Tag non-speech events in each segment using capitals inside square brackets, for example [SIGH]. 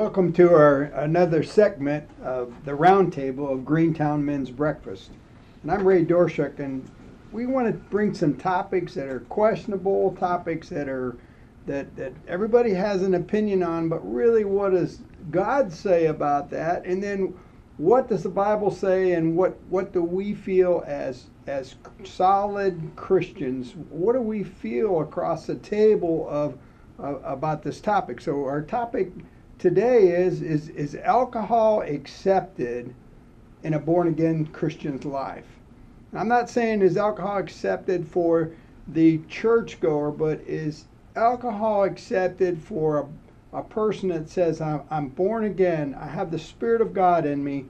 Welcome to our another segment of the roundtable of Greentown Men's Breakfast. And I'm Ray Doershuck, and we want to bring some topics that are questionable, topics that are that that everybody has an opinion on, but really, what does God say about that? And then, what does the Bible say, and what what do we feel as as solid Christians? What do we feel across the table of about this topic? So our topic today is is is alcohol accepted in a born again Christian's life? I'm not saying is alcohol accepted for the churchgoer, but is alcohol accepted for a, a person that says I'm, I'm born again, I have the Spirit of God in me?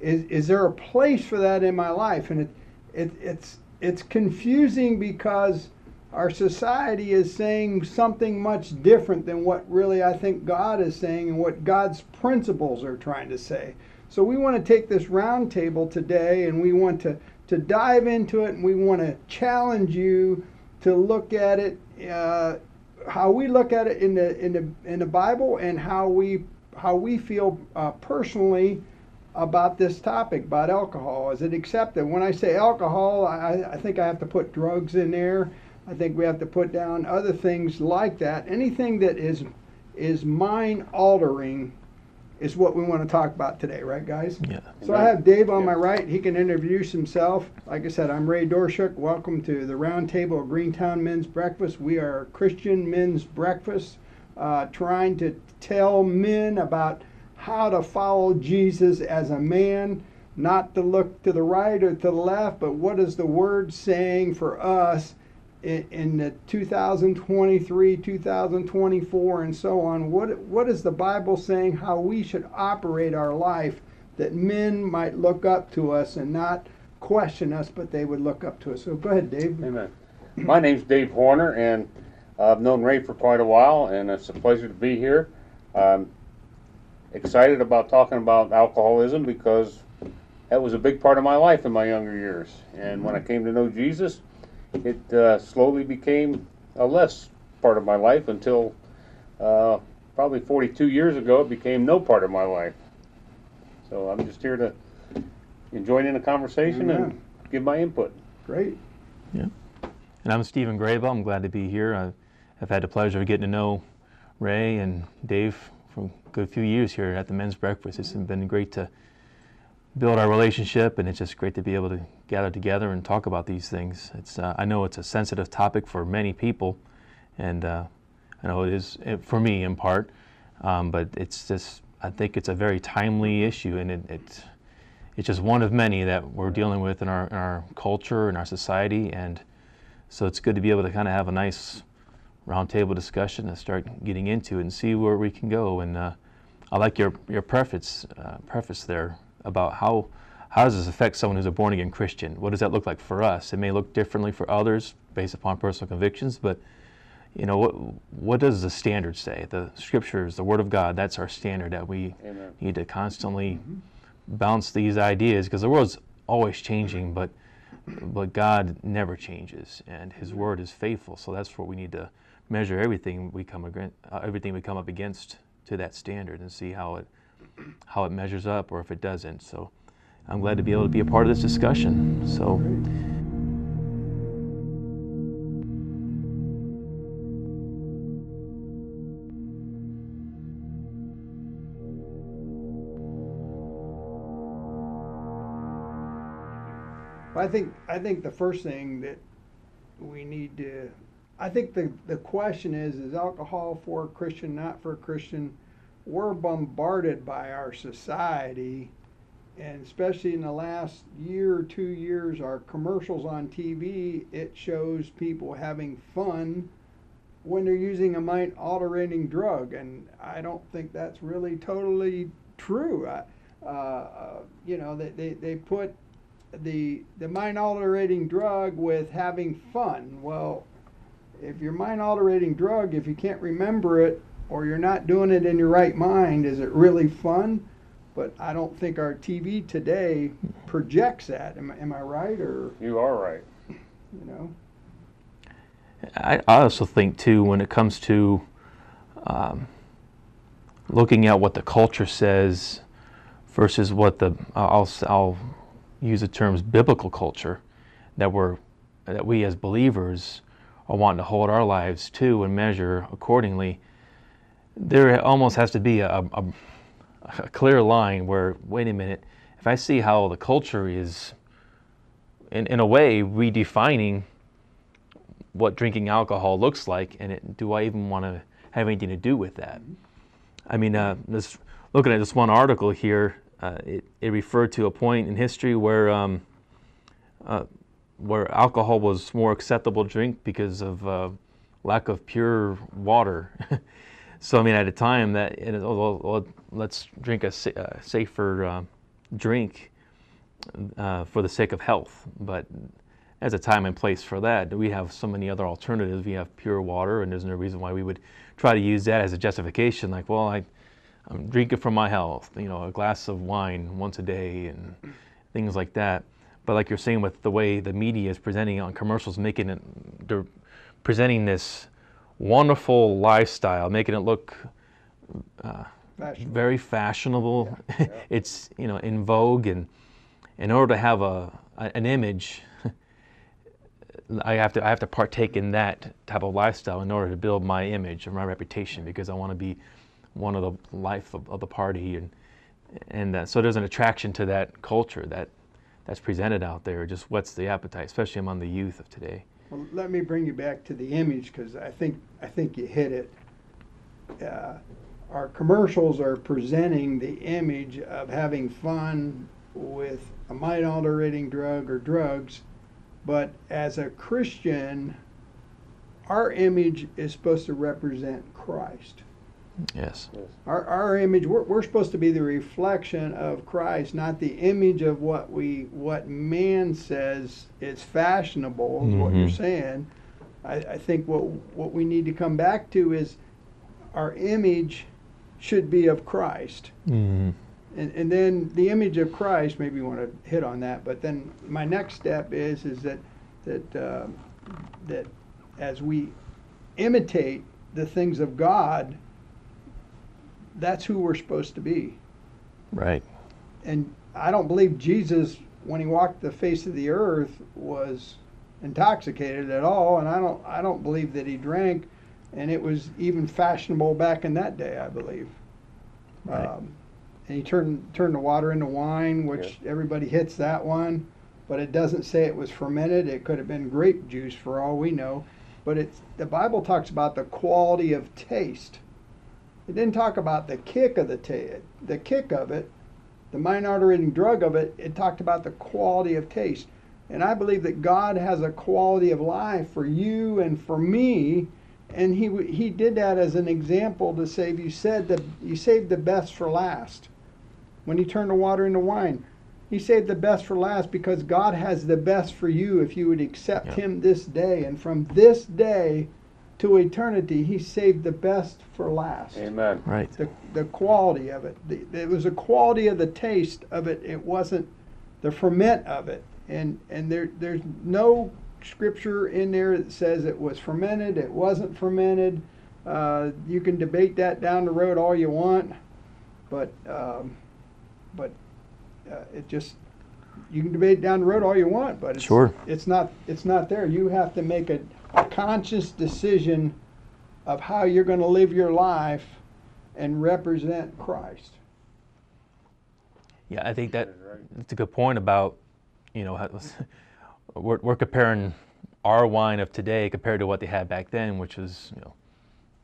Is is there a place for that in my life? And it, it it's it's confusing because our society is saying something much different than what really I think God is saying and what God's principles are trying to say. So we want to take this roundtable today and we want to, to dive into it and we want to challenge you to look at it, uh, how we look at it in the, in the, in the Bible and how we, how we feel uh, personally about this topic, about alcohol. Is it accepted? When I say alcohol, I, I think I have to put drugs in there. I think we have to put down other things like that. Anything that is is mind altering is what we want to talk about today, right, guys? Yeah. So I have Dave on my right. He can introduce himself. Like I said, I'm Ray Doershuck. Welcome to the Roundtable of Greentown Men's Breakfast. We are Christian Men's Breakfast, uh, trying to tell men about how to follow Jesus as a man, not to look to the right or to the left, but what is the Word saying for us in, the 2023, 2024, and so on, what, what is the Bible saying how we should operate our life that men might look up to us and not question us, but they would look up to us? So go ahead, Dave. Amen. My name's Dave Horner, and I've known Ray for quite a while, and it's a pleasure to be here. I'm excited about talking about alcoholism because that was a big part of my life in my younger years. And when I came to know Jesus, it uh, slowly became a less part of my life until uh, probably 42 years ago it became no part of my life. So I'm just here to join in the conversation Amen. and give my input. Great. Yeah. And I'm Steven Graybill. I'm glad to be here. I have had the pleasure of getting to know Ray and Dave for a good few years here at the Men's Breakfast. It's been great to build our relationship, and it's just great to be able to gather together and talk about these things. It's uh, I know it's a sensitive topic for many people, and uh, I know it is for me in part, um, but it's just I think it's a very timely issue, and it, it's it's just one of many that we're dealing with in our in our culture and our society, and so it's good to be able to kind of have a nice roundtable discussion and start getting into it and see where we can go. And uh, I like your your preface uh, preface there about how how does this affect someone who's a born again Christian? What does that look like for us? It may look differently for others based upon personal convictions, but you know what what does the standard say? The scriptures, the word of God, that's our standard that we Amen. need to constantly bounce these ideas because the world's always changing, but but God never changes, and His word is faithful. So that's what we need to measure everything we come agr- uh, everything we come up against to that standard and see how it how it measures up or if it doesn't. So I'm glad to be able to be a part of this discussion. So I think I think the first thing that we need to I think the the question is is alcohol for a Christian, not for a Christian? We're bombarded by our society and especially in the last year or two years our commercials on TV it shows people having fun when they're using a mind altering drug and I don't think that's really totally true. I, uh, uh, you know, they, they, they put the the mind altering drug with having fun. Well, if your mind altering drug, if you can't remember it or you're not doing it in your right mind, is it really fun? But I don't think our TV today projects that. Am, I- am I right? Or, You are right. you know, I, I also think too when it comes to um, looking at what the culture says versus what the I'll I'll use the terms biblical culture that we're that we as believers are wanting to hold our lives to and measure accordingly. There almost has to be a, a, a clear line where wait a minute, if I see how the culture is in, in a way redefining what drinking alcohol looks like, and it, do I even want to have anything to do with that? I mean, uh, this, looking at this one article here, uh, it, it, referred to a point in history where um, uh, where alcohol was more acceptable drink because of uh, lack of pure water. [LAUGHS] so I mean, at a time that well, let's drink a, uh, safer uh, drink for the sake of health, but as a time and place for that. We have so many other alternatives. We have pure water, and there's no reason why we would try to use that as a justification. Like, well, I, I'm drinking for my health. You know, a glass of wine once a day and things like that. But like you're saying, with the way the media is presenting on commercials, making it, they're presenting this wonderful lifestyle, making it look uh, fashionable. very fashionable. Yeah, [LAUGHS] yeah. it's you know in vogue, and in order to have a, a an image [LAUGHS] I have to I have to partake in that type of lifestyle in order to build my image and my reputation because I want to be one of the life of, of the party and and uh, so there's an attraction to that culture that that's presented out there. Just what's the appetite, especially among the youth of today. Well, let me bring you back to the image because I think I think you hit it. Uh, our commercials are presenting the image of having fun with a mind altering drug or drugs but as a Christian, our image is supposed to represent Christ. Yes. Our, our image, we're, we're supposed to be the reflection of Christ, not the image of what we what man says is fashionable, mm-hmm. what you're mm-hmm. saying. I, I think what what we need to come back to is our image should be of Christ. Mm-hmm. And, and then the image of Christ, maybe you want to hit on that, but then my next step is is that that uh, that as we imitate the things of God, that's who we're supposed to be. Right. And I don't believe Jesus, when he walked the face of the earth, was intoxicated at all, and I don't I don't believe that he drank, and it was even fashionable back in that day. I believe. Right. Um, and he turned turned the water into wine, which yeah. everybody hits that one, but it doesn't say it was fermented. It could have been grape juice for all we know, but it's the Bible talks about the quality of taste. It didn't talk about the kick of the ta- the kick of it, the mind-altering drug of it. It talked about the quality of taste, and I believe that God has a quality of life for you and for me and he he did that as an example to save you said that you saved the best for last when he turned the water into wine. He saved the best for last because God has the best for you if you would accept yeah. him this day. And from this day to eternity, he saved the best for last. Amen. Right. The, the quality of it. The, it was the quality of the taste of it. It wasn't the ferment of it. And, and there, there's no scripture in there that says it was fermented, it wasn't fermented. Uh, you can debate that down the road all you want, but um, but uh, it just you can debate down the road all you want, but it's, sure. it's not it's not there. You have to make a, a conscious decision of how you're going to live your life and represent Christ. Yeah, I think that that's a good point about you know we're, we're comparing our wine of today compared to what they had back then, which was you know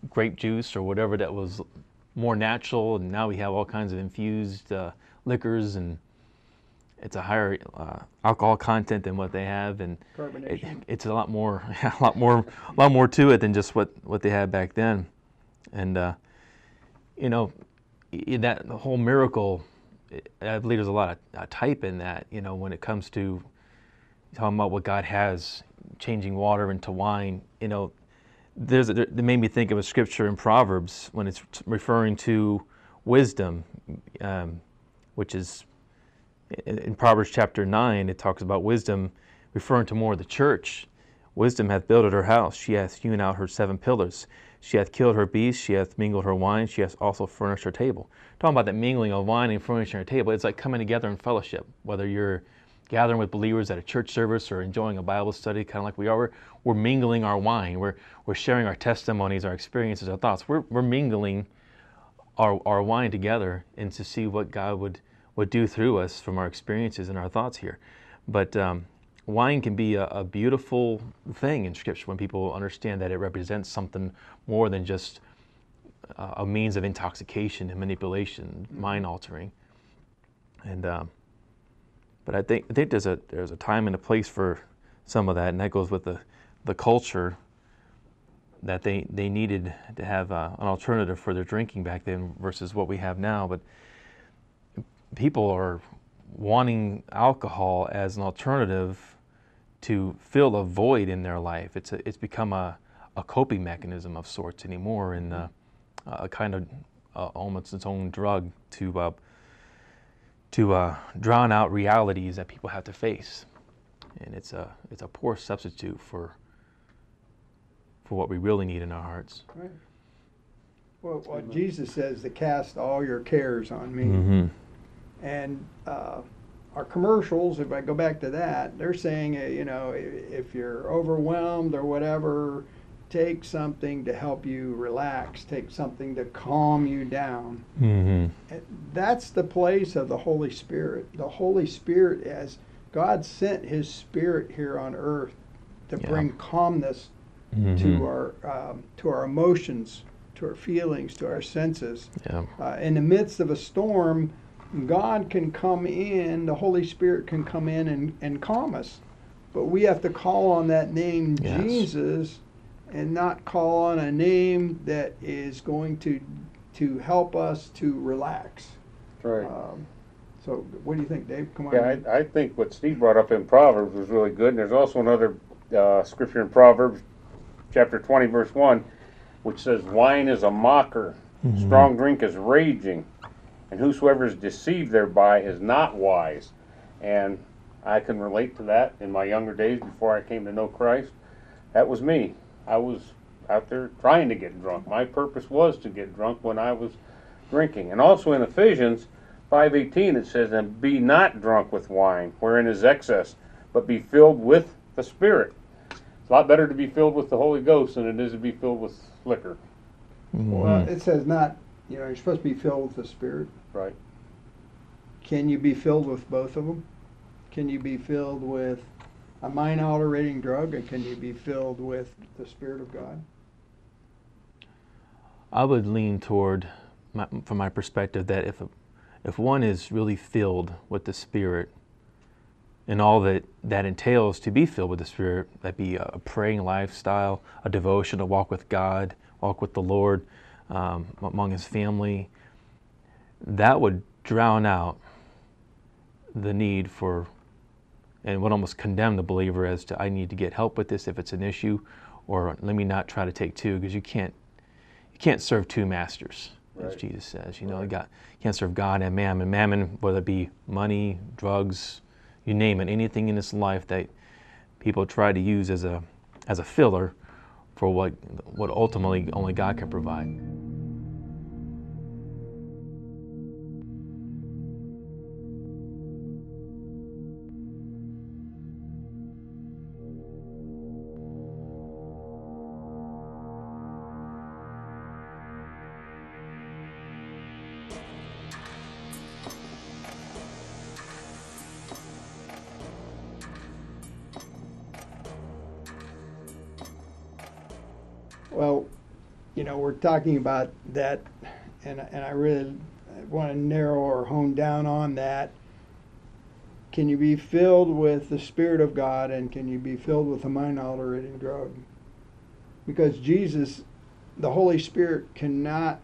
grape juice or whatever that was more natural, and now we have all kinds of infused uh, liquors and it's a higher uh, alcohol content than what they have, and it, it's a lot more, [LAUGHS] a lot more, a lot more to it than just what, what they had back then. And uh, you know, that the whole miracle, I believe there's a lot of uh, type in that. You know, when it comes to talking about what God has, changing water into wine. You know, there's a, that made me think of a scripture in Proverbs when it's referring to wisdom. Um, which is in Proverbs chapter 9, it talks about wisdom referring to more the church. Wisdom hath builded her house, she hath hewn out her seven pillars. She hath killed her beasts, she hath mingled her wine, she hath also furnished her table. Talking about that mingling of wine and furnishing her table, it's like coming together in fellowship. Whether you're gathering with believers at a church service or enjoying a Bible study, kind of like we are, we're, we're mingling our wine. We're, we're sharing our testimonies, our experiences, our thoughts. We're, we're mingling our, our wine together and to see what God would, would do through us from our experiences and our thoughts here. But um, wine can be a, a, beautiful thing in Scripture when people understand that it represents something more than just a, means of intoxication and manipulation, mind altering. And um, but I think I think there's a there's a time and a place for some of that, and that goes with the the culture that they they needed to have uh, an alternative for their drinking back then versus what we have now. But people are wanting alcohol as an alternative to fill a void in their life. It's a, it's become a, a coping mechanism of sorts anymore, and uh, a kind of uh, almost its own drug to uh, to uh, drown out realities that people have to face, and it's a it's a poor substitute for for what we really need in our hearts. Right. Well, what Jesus says to cast all your cares on me, mm-hmm. and uh, our commercials, if I go back to that, they're saying, uh, you know, if you're overwhelmed or whatever, take something to help you relax, take something to calm you down. Mm-hmm. That's the place of the Holy Spirit. The Holy Spirit, as God sent His Spirit here on earth to yeah. bring calmness mm-hmm. to our um, to our emotions, to our feelings, to our senses. Yeah. Uh, in the midst of a storm, God can come in, the Holy Spirit can come in and, and calm us. But we have to call on that name yes. Jesus and not call on a name that is going to to help us to relax. Right. Um, so, what do you think, Dave? Come on. Yeah, I, I, think what Steve brought up in Proverbs was really good. And there's also another uh, scripture in Proverbs, chapter 20, verse 1, which says, Wine is a mocker, mm-hmm. strong drink is raging, and whosoever is deceived thereby is not wise. And I can relate to that in my younger days before I came to know Christ. That was me. I was out there trying to get drunk. My purpose was to get drunk when I was drinking. And also in Ephesians 5:18 it says, "And be not drunk with wine, wherein is excess, but be filled with the Spirit." It's a lot better to be filled with the Holy Ghost than it is to be filled with liquor. Mm-hmm. Well, it says not, you know, you're supposed to be filled with the Spirit. Right. Can you be filled with both of them? Can you be filled with a mind altering drug and can you be filled with the Spirit of God? I would lean toward, my, from my perspective, that if, a, if one is really filled with the Spirit and all that that entails to be filled with the Spirit, that be a, praying lifestyle, a devotion, a walk with God, walk with the Lord um, among His family, that would drown out the need for and would almost condemn the believer as to I need to get help with this if it's an issue, or let me not try to take two because you can't you can't serve two masters, right. as Jesus says. You know, right. you, got, you can't serve God and mammon. Mammon, whether it be money, drugs, you name it, anything in this life that people try to use as a as a filler for what what ultimately only God can provide. Well, you know, we're talking about that, and, and I really want to narrow or hone down on that. Can you be filled with the Spirit of God and can you be filled with a mind altering drug? Because Jesus, the Holy Spirit cannot,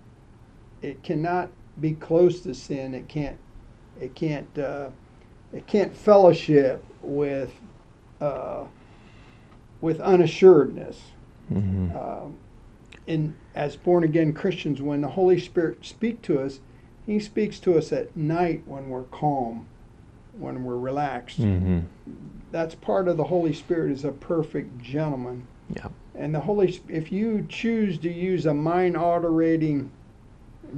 it cannot be close to sin. It can't, it can't, uh, it can't fellowship with, uh, with unassuredness. Mm-hmm. Um, in as born again Christians, when the Holy Spirit speaks to us, He speaks to us at night when we're calm, when we're relaxed. Mm-hmm. That's part of the Holy Spirit is a perfect gentleman. Yeah. And the Holy, if you choose to use a mind altering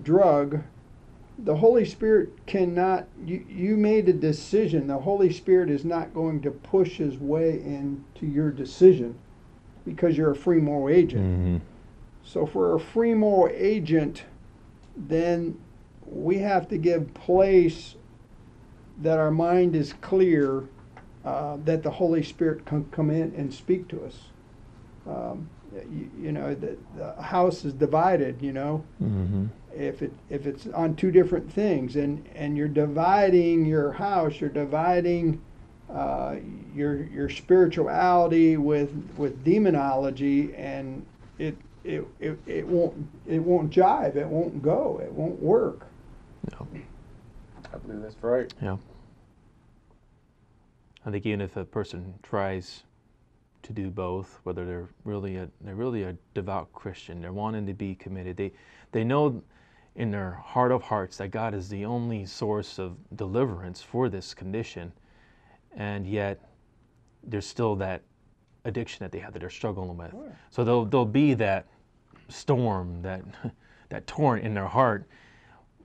drug, the Holy Spirit cannot, you, you made a decision. The Holy Spirit is not going to push his way into your decision because you're a free moral agent. Mm-hmm. So, for a free moral agent, then we have to give place that our mind is clear, uh, that the Holy Spirit can come in and speak to us. Um, you, you know, the, the house is divided, you know Mm-hmm. if it if it's on two different things and and you're dividing your house you're dividing uh, your your spirituality with with demonology and it it, it it won't it won't jive it won't go it won't work No. I believe that's right. Yeah. I think even if a person tries to do both, whether they're really a they're really a devout Christian, they're wanting to be committed, they they know in their heart of hearts that God is the only source of deliverance for this condition, and yet there's still that addiction that they have that they're struggling with. Sure. So there'll there'll be that storm, that [LAUGHS] that torrent in their heart,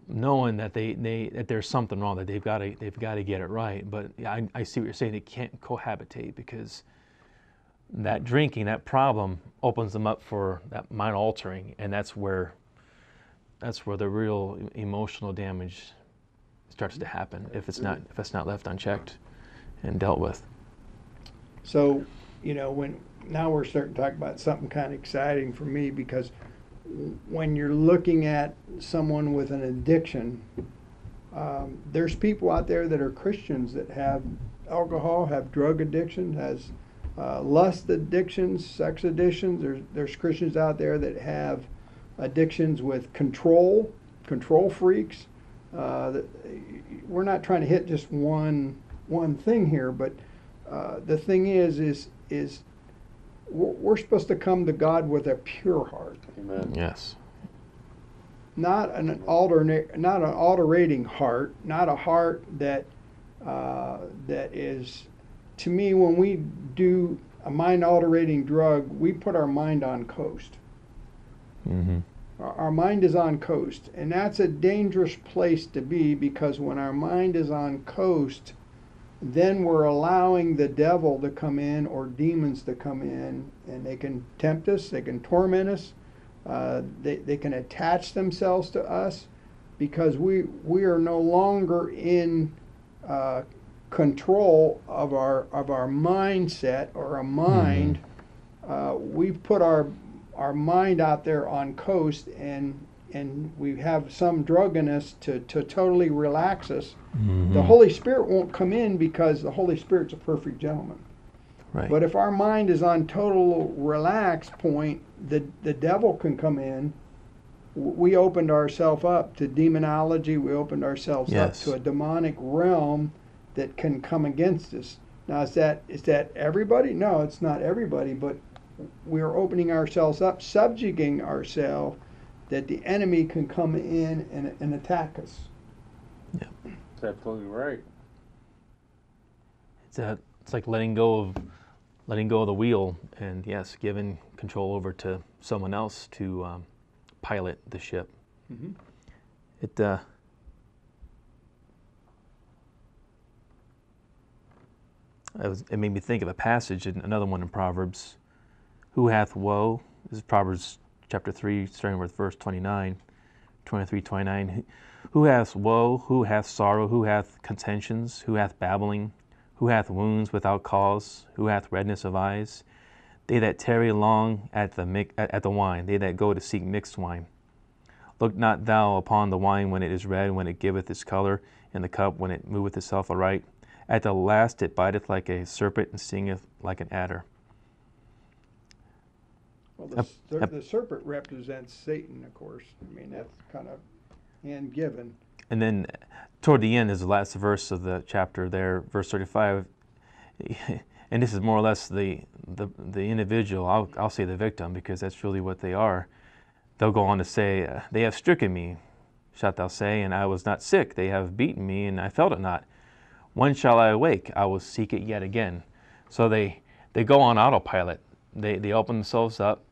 knowing that they, they that there's something wrong, that they've got to they've got to get it right. But I, I see what you're saying. They can't cohabitate because that drinking, that problem, opens them up for that mind altering, and that's where that's where the real emotional damage starts to happen if it's not if it's not left unchecked and dealt with. so you know when now we're starting to talk about something kind of exciting for me because when you're looking at someone with an addiction um, there's people out there that are christians that have alcohol have drug addiction has uh, lust addictions sex addictions there's, there's christians out there that have addictions with control control freaks uh, that, we're not trying to hit just one one thing here but uh, the thing is is is we're we're supposed to come to God with a pure heart, Amen. Yes. not an alternate, not an alterating heart, not a heart that uh, that is. To me, when we do a mind alterating drug, we put our mind on coast. Mm-hmm. Our our mind is on coast, and that's a dangerous place to be because when our mind is on coast, then we're allowing the devil to come in or demons to come in, and they can tempt us, they can torment us, uh, they, they can attach themselves to us because we, we are no longer in uh, control of our, of our mindset or our mind. Uh, we've put our our mind out there on coast and and we have some drug in us to, to totally relax us. Mm-hmm. The Holy Spirit won't come in because the Holy Spirit's a perfect gentleman. Right. But if our mind is on total relax point, the the devil can come in. We opened ourselves up to demonology. We opened ourselves Yes. up to a demonic realm that can come against us. Now, is that is that everybody? No, it's not everybody. But we are opening ourselves up, subjugating ourselves, that the enemy can come in and, and attack us. Yeah. That's absolutely right. It's a, it's like letting go of letting go of the wheel and yes, giving control over to someone else to um, pilot the ship. Mhm. It uh, it, was, it made me think of a passage in another one in Proverbs. Who hath woe? This is Proverbs chapter 3, starting with verse 29, 23, 29. Who hath woe? Who hath sorrow? Who hath contentions? Who hath babbling? Who hath wounds without cause? Who hath redness of eyes? They that tarry long at the, at the wine, they that go to seek mixed wine. Look not thou upon the wine when it is red, when it giveth its color, and the cup when it moveth itself aright. At the last it biteth like a serpent and stingeth like an adder. Well, the, yep. the serpent represents Satan, of course. I mean, that's kind of hand given. And then toward the end is the last verse of the chapter there, verse 35. [LAUGHS] And this is more or less the, the, the individual, I'll, I'll say the victim because that's really what they are. They'll go on to say, uh, They have stricken me, shalt thou say, and I was not sick. They have beaten me, and I felt it not. When shall I awake? I will seek it yet again. So they, they go on autopilot. they, they open themselves up,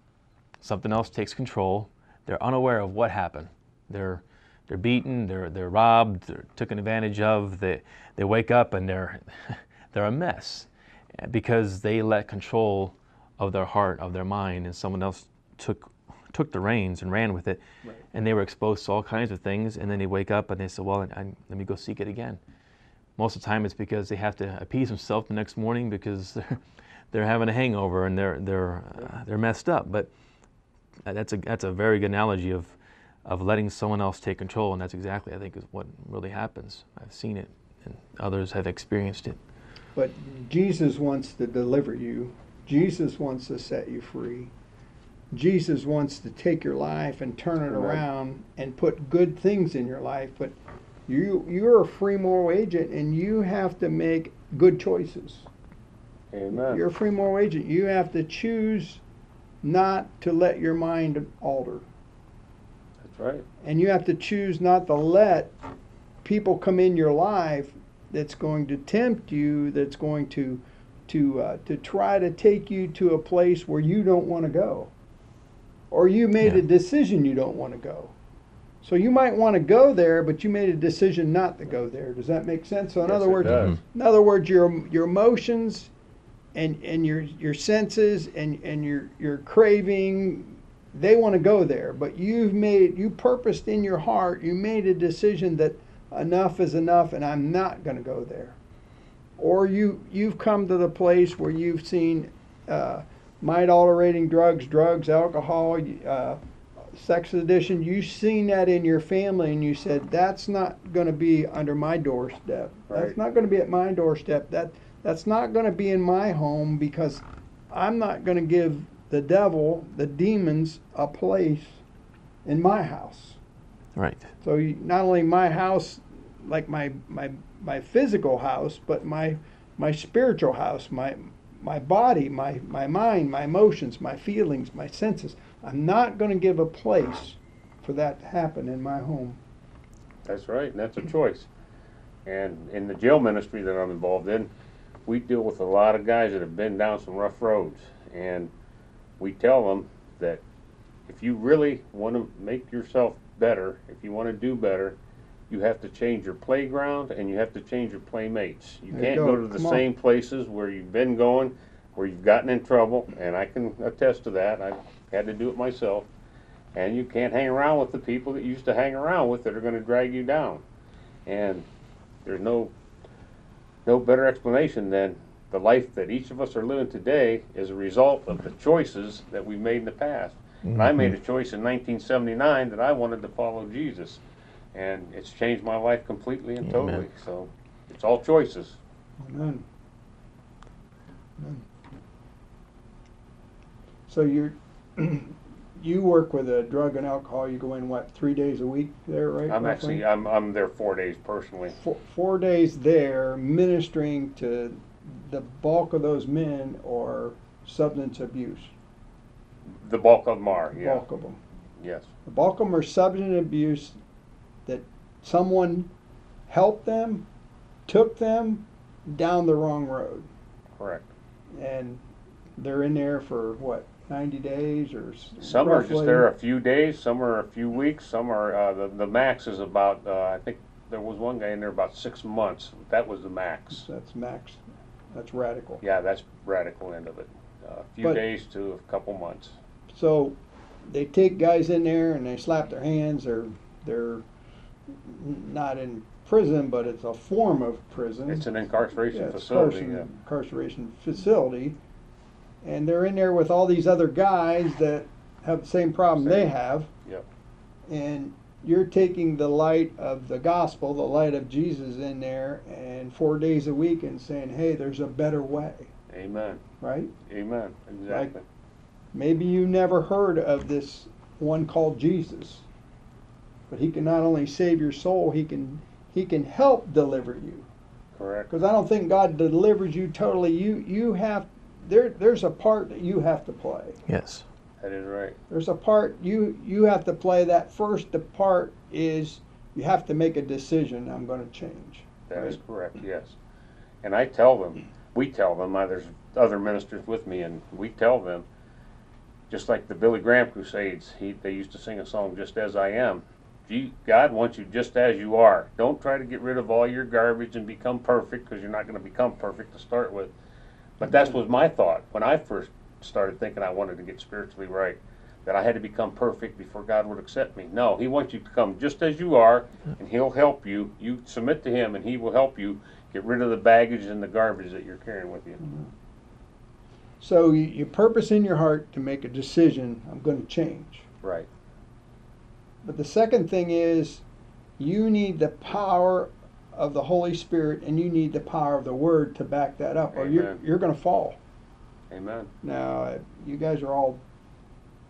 something else takes control, they're unaware of what happened. They're, they're beaten, they're, they're robbed, they're taken advantage of, they, they wake up and they're, [LAUGHS] they're a mess eh, because they let control of their heart, of their mind, and someone else took, took the reins and ran with it. Right. And they were exposed to all kinds of things, and then they wake up and they say, Well, I, let me go seek it again. Most of the time, it's because they have to appease themselves the next morning because [LAUGHS] they're, they're having a hangover and they're, they're, uh, they're messed up. But that's a, that's a very good analogy of, of letting someone else take control, and that's exactly, I think, is what really happens. I've seen it, and others have experienced it. But Jesus wants to deliver you. Jesus wants to set you free. Jesus wants to take your life and turn it Amen. around and put good things in your life. But you you're a free moral agent and you have to make good choices. Amen. You're a free moral agent. You have to choose not to let your mind alter. That's right. And you have to choose not to let people come in your life that's going to tempt you, that's going to to uh, to try to take you to a place where you don't want to go, or you made Yeah. a decision you don't want to go. So you might want to go there, but you made a decision not to go there. Does that make sense? So in Yes, other words, does. in other words, your your emotions and and your your senses and and your your craving they want to go there, but you've made you purposed in your heart, you made a decision that enough is enough and I'm not going to go there. Or you you've come to the place where you've seen uh, mind altering drugs, drugs, alcohol, uh, sex addiction. You've seen that in your family, and you said that's not going to be under my doorstep. That's not going to be at my doorstep. That that's not going to be in my home because I'm not going to give the devil, the demons, a place in my house. Right. So you, not only my house, like my my my physical house, but my my spiritual house, my my body, my my mind, my emotions, my feelings, my senses. I'm not going to give a place for that to happen in my home. That's right, and that's a choice. And in the jail ministry that I'm involved in, we deal with a lot of guys that have been down some rough roads. And we tell them that if you really want to make yourself better, if you want to do better, you have to change your playground and you have to change your playmates. You There you can't go. go to the Come on. same places where you've been going, where you've gotten in trouble, and I can attest to that. I had to do it myself. And you can't hang around with the people that you used to hang around with that are going to drag you down. And there's no no better explanation than the life that each of us are living today is a result of the choices that we made in the past. And I made a mm-hmm. choice in 1979 that I wanted to follow Jesus, and it's changed my life completely and Amen. totally. So it's all choices. Amen. Amen. So you're [CLEARS THROAT] you work with a drug and alcohol. You go in what three days a week there, right? I'm roughly? actually I'm I'm there four days personally. four, four days there ministering to the bulk of those men or substance abuse. The bulk of them are, The yeah, bulk of them. yes, The bulk of them are substance abuse that someone helped them, took them down the wrong road, correct. and they're in there for what ninety days or Some are just there a few days, some are a few weeks, some are, uh, the, the max is about, uh, I think there was one guy in there about six months. That was the max. That's max. That's radical. Yeah, that's radical end of it. Uh, A few But- days to a couple months. So they take guys in there and they slap their hands. They're they're not in prison, but it's a form of prison. It's an incarceration Yeah, it's facility, incarceration- yeah. incarceration facility, and they're in there with all these other guys that have the same problem they have. Yep. And you're taking the light of the gospel, the light of Jesus in there, and four days a week, and saying, "Hey, there's a better way." Amen, Right? amen, exactly. Maybe you never heard of this one called Jesus, but he can not only save your soul, he can he can help deliver you. Correct, Because I don't think God delivers you totally. You you have there there's a part that you have to play. Yes. that is right. There's a part you you have to play. That first the part is you have to make a decision. I'm going to change. That is Right. correct, yes. And I tell them, we tell them, uh, there's other ministers with me, and we tell them, just like the Billy Graham Crusades, he, they used to sing a song, Just As I Am. Gee, God wants you just as you are. Don't try to get rid of all your garbage and become perfect, because you're not going to become perfect to start with. But that was my thought when I first started thinking I wanted to get spiritually right, that I had to become perfect before God would accept me. No, He wants you to come just as you are, and He'll help you. You submit to Him, and He will help you get rid of the baggage and the garbage that you're carrying with you. Mm-hmm. So you, you purpose in your heart to make a decision, I'm going to change. Right. But the second thing is you need the power of the Holy Spirit and you need the power of the Word to back that up, or you're, you're going to fall. Amen. Now, uh, you guys are all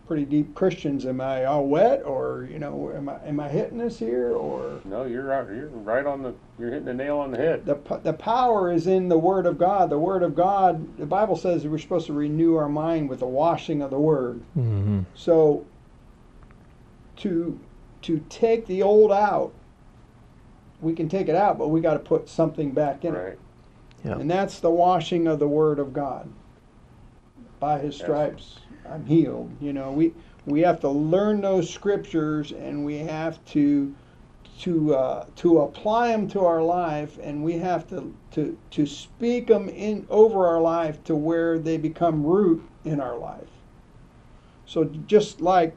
pretty deep Christians. Am I all wet, or you know, am I am I hitting this here, or No, you're right. You're right on the. You're hitting the nail on the head. the the power is in the Word of God. The Word of God. The Bible says we're supposed to renew our mind with the washing of the Word. Mm-hmm. So to to take the old out, we can take it out, but we got to put something back in it. Right. Yeah. And that's the washing of the word of God. By his Yes. stripes I'm healed. You know, we we have to learn those scriptures and we have to to uh, to apply them to our life and we have to to to speak them in over our life to where they become root in our life. So just like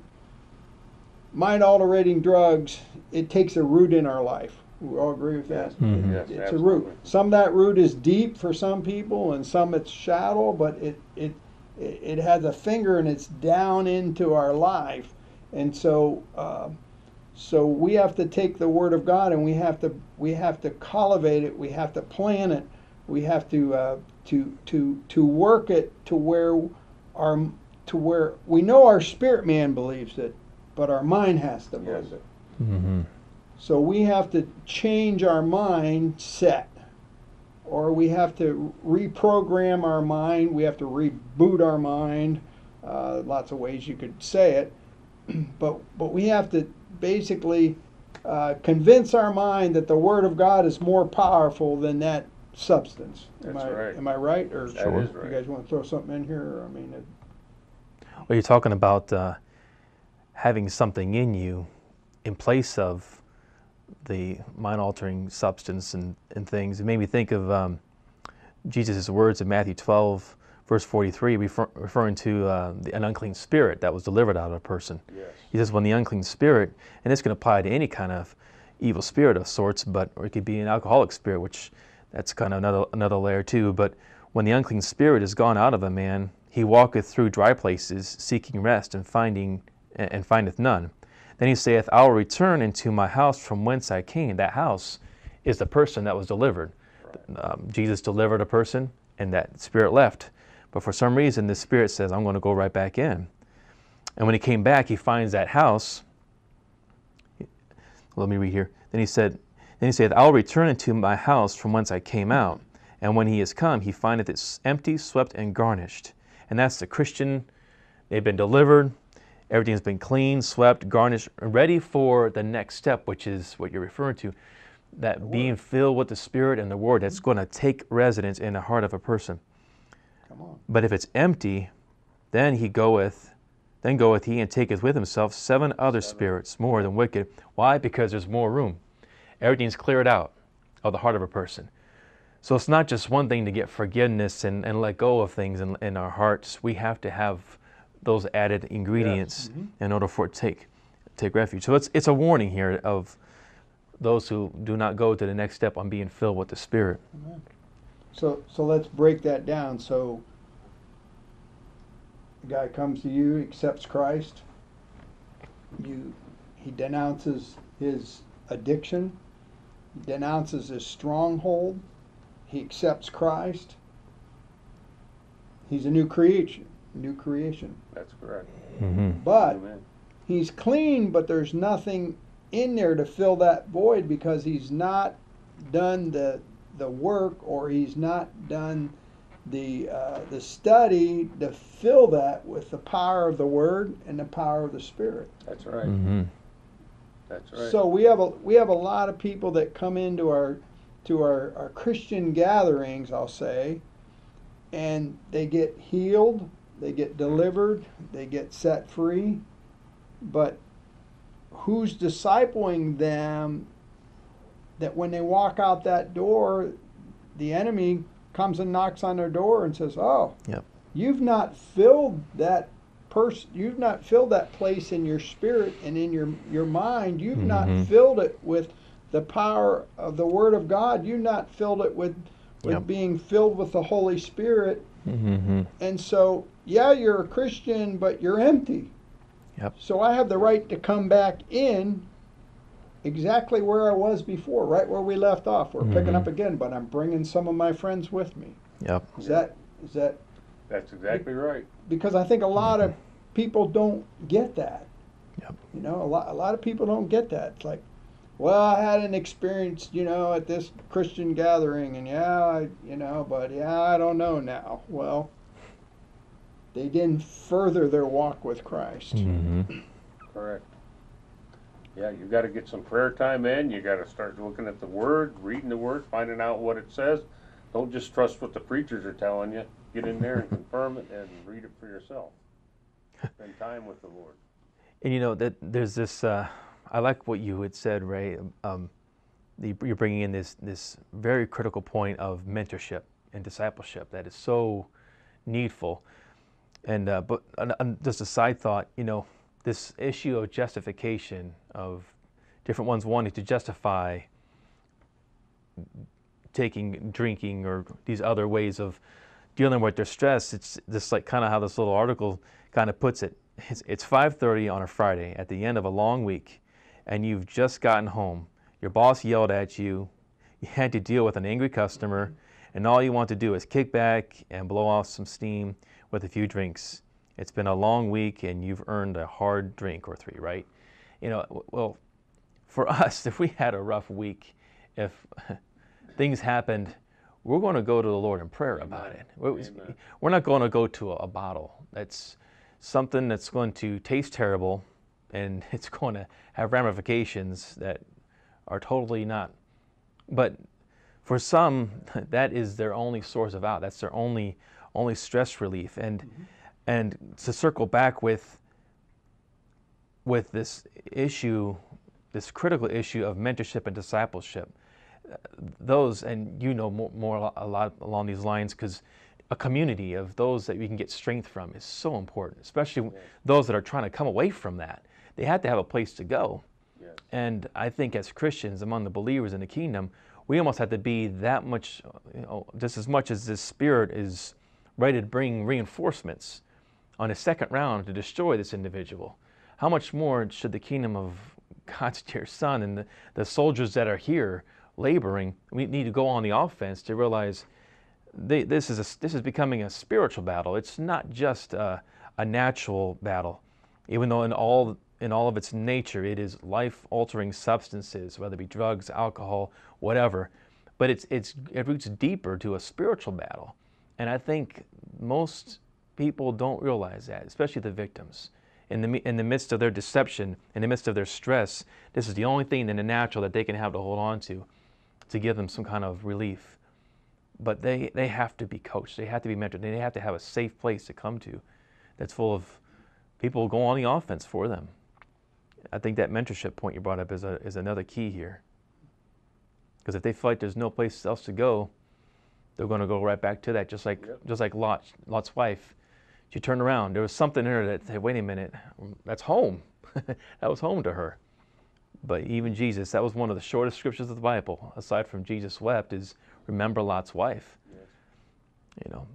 mind altering drugs, it takes a root in our life. We all agree with that. Mhm. Yes. It's absolutely. a root. Some of that root is deep for some people, and some it's shallow, but it it it it has a finger and it's down into our life, and so uh, so we have to take the word of God and we have to we have to cultivate it. We have to plant it. We have to uh, to to to work it to where our to where we know our spirit man believes it, but our mind has to believe Yes. it. Mm-hmm. So we have to change our mindset, or we have to reprogram our mind. We have to reboot our mind. Uh, lots of ways you could say it, [CLEARS THROAT] but but we have to basically uh, convince our mind that the Word of God is more powerful than that substance. Am That's I, right. Am I right? Or That Sure. is you right. guys want to throw something in here? I mean, it, Well, you're talking about uh, having something in you in place of the mind altering substance and, and things. It made me think of um, Jesus' words in Matthew 12, verse 43, refer, referring to uh, the, an unclean spirit that was delivered out of a person. Yes. He says, when the unclean spirit, and this can apply to any kind of evil spirit of sorts, but or it could be an alcoholic spirit, which that's kind of another another layer too. But when the unclean spirit is gone out of a man, he walketh through dry places, seeking rest, and finding and findeth none. Then he saith, I will return into my house from whence I came. That house is the person that was delivered. Um, Jesus delivered a person, and that spirit left. But for some reason, the spirit says, I'm going to go right back in. And when he came back, he finds that house. Let me read here. Then he said, Then he said, I'll return into my house from whence I came out. And when he is come, he findeth it empty, swept, and garnished. And that's the Christian. They've been delivered. Everything's been cleaned, swept, garnished, ready for the next step, which is what you're referring to. That being filled with the Spirit and the Word that's going to take residence in the heart of a person. come on. But if it's empty, then he goeth, then goeth he and taketh with himself seven other spirits more than wicked. Why? Because there's more room. Everything's cleared out of the heart of a person. So it's not just one thing to get forgiveness and, and let go of things in, in our hearts. We have to have those added ingredients mm-hmm. in order for it to take, take refuge. So it's, it's a warning here of those who do not go to the next step on being filled with the Spirit. So so let's break that down. So the guy comes to you, accepts Christ. You he denounces his addiction, he denounces his stronghold, he accepts Christ. He's a new creation, new creation. That's correct. Mm-hmm. But Amen. he's clean, but there's nothing in there to fill that void because he's not done the the work or he's not done the uh, the study to fill that with the power of the word and the power of the spirit. That's right. Mm-hmm. That's right. So we have a we have a lot of people that come into our to our, our Christian gatherings, I'll say, and they get healed, they get delivered, they get set free. But who's discipling them that when they walk out that door, the enemy comes and knocks on their door and says, "Oh, Yep. you've not filled that person, you've not filled that place in your spirit and in your your mind. You've Mhm. not filled it with the power of the Word of God. You've not filled it with with Yep. being filled with the Holy Spirit. Mm-hmm. And so, yeah, you're a Christian, but you're empty. Yep. So I have the right to come back in exactly where I was before, right where we left off. We're picking Mhm. up again, but I'm bringing some of my friends with me. Yep. Is that is that That's exactly right. because I think a lot of people don't get that. Yep. You know, a lot a lot of people don't get that. It's like, well, I had an experience, you know, at this Christian gathering, and yeah, I, you know, but yeah, I don't know now. Well, they didn't further their walk with Christ. Mm-hmm. Correct. Yeah, you got to get some prayer time in. You got to start looking at the Word, reading the Word, finding out what it says. Don't just trust what the preachers are telling you. Get in there and confirm it and read it for yourself. Spend time with the Lord. And you know that there's this. Uh, I like what you had said, Ray. Um, you're bringing in this this very critical point of mentorship and discipleship that is so needful. And uh, but just a side thought, you know, this issue of justification of different ones wanting to justify taking drinking or these other ways of dealing with their stress. It's just like kind of how this little article kind of puts it. It's, it's 5:30 on a Friday at the end of a long week, and you've just gotten home. Your boss yelled at you. You had to deal with an angry customer, and all you want to do is kick back and blow off some steam with a few drinks. It's been a long week, and you've earned a hard drink or three, right? You know, well, for [LAUGHS] us, if we had a rough week, if [LAUGHS] things happened, we're going to go to the Lord in prayer about it. We're, Amen. we're not going to go to a, a bottle. That's something that's going to taste terrible and [LAUGHS] it's going to have ramifications that are totally not. But for some, that is their only source of out. That's their only only stress relief. And and to circle back with with this issue, this critical issue of mentorship and discipleship, uh, those and you know more, more a lot along these lines because a community of those that we can get strength from is so important, especially those that are trying to come away from that. They have to have a place to go. Yes. And I think as Christians, among the believers in the kingdom, we almost have to be that much, you know, just as much as this spirit is ready to bring reinforcements on a second round to destroy this individual. How much more should the kingdom of [LAUGHS] God's dear Son and the, the soldiers that are here laboring, we need to go on the offense to realize they, this, is a, this is becoming a spiritual battle. It's not just a, a natural battle, even though in all, in all of its nature it is life altering substances, whether it be drugs, alcohol, whatever. But it's, it's, it roots deeper to a spiritual battle. And I think most people don't realize that, especially the victims. In the, in the midst of their deception, in the midst of their stress, this is the only thing in the natural that they can have to hold on to to give them some kind of relief. But they, they have to be coached, they have to be mentored, they have to have a safe place to come to that's full of people who go on the offense for them. I think that mentorship point you brought up is, a, is another key here. Because if they feel like there's no place else to go, they're going to go right back to that, just like Yep. just like Lot, Lot's wife. She turned around. There was something in her that said, "Wait a minute, that's home." [LAUGHS] that was home to her. But even Jesus, that was one of the shortest scriptures of the Bible, aside from Jesus wept, is remember Lot's wife. Yes. You know,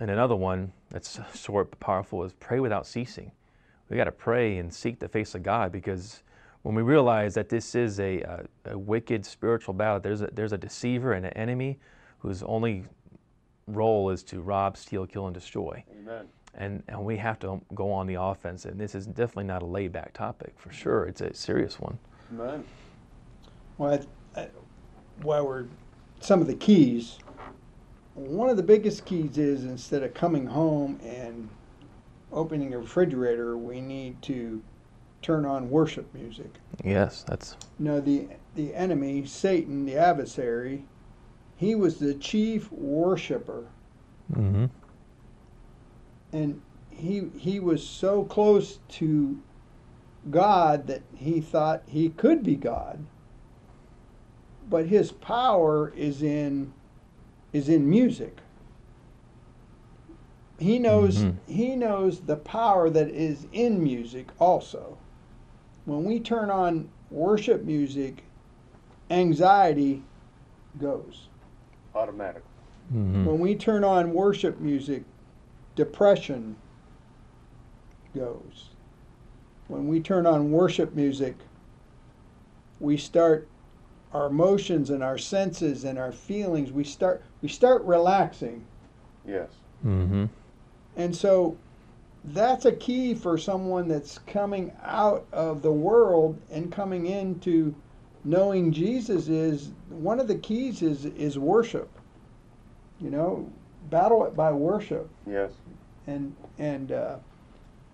and another one that's short but powerful is pray without ceasing. We got to pray and seek the face of God because when we realize that this is a, a, a wicked spiritual battle, there's a, there's a deceiver and an enemy whose only role is to rob, steal, kill, and destroy. Amen. And, and we have to go on the offense. And this is definitely not a laid back topic for sure. It's a serious one. Amen. Well, I, I, while we're some of the keys, one of the biggest keys is instead of coming home and opening a refrigerator, we need to turn on worship music. Yes, that's You know, the the enemy, Satan, the adversary, he was the chief worshiper mm-hmm. and he he was so close to God that he thought he could be God. But his power is in is in music. He knows Mhm. he knows the power that is in music also. When we turn on worship music, anxiety goes. Automatic. Mhm. When we turn on worship music, depression goes. When we turn on worship music, we start our emotions and our senses and our feelings, we start we start relaxing. Yes. Mm-hmm. And so that's a key for someone that's coming out of the world and coming into knowing Jesus is one of the keys is is worship. You know, battle it by worship. Yes. And and uh,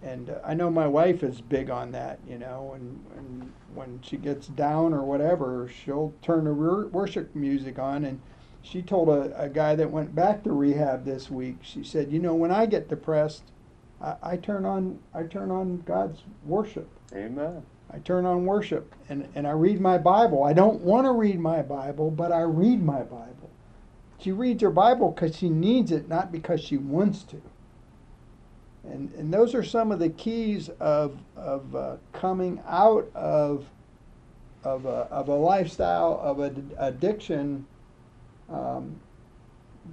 and uh, I know my wife is big on that. You know, and, and when she gets down or whatever, she'll turn the worship music on and. She told a, a guy that went back to rehab this week. She said, "You know, when I get depressed, I, I turn on I turn on God's worship. Amen. I turn on worship and, and I read my Bible. I don't want to read my Bible, but I read my Bible. She reads her Bible because she needs it, not because she wants to. And and those are some of the keys of of uh, coming out of of a, of a lifestyle of ad- addiction. Um,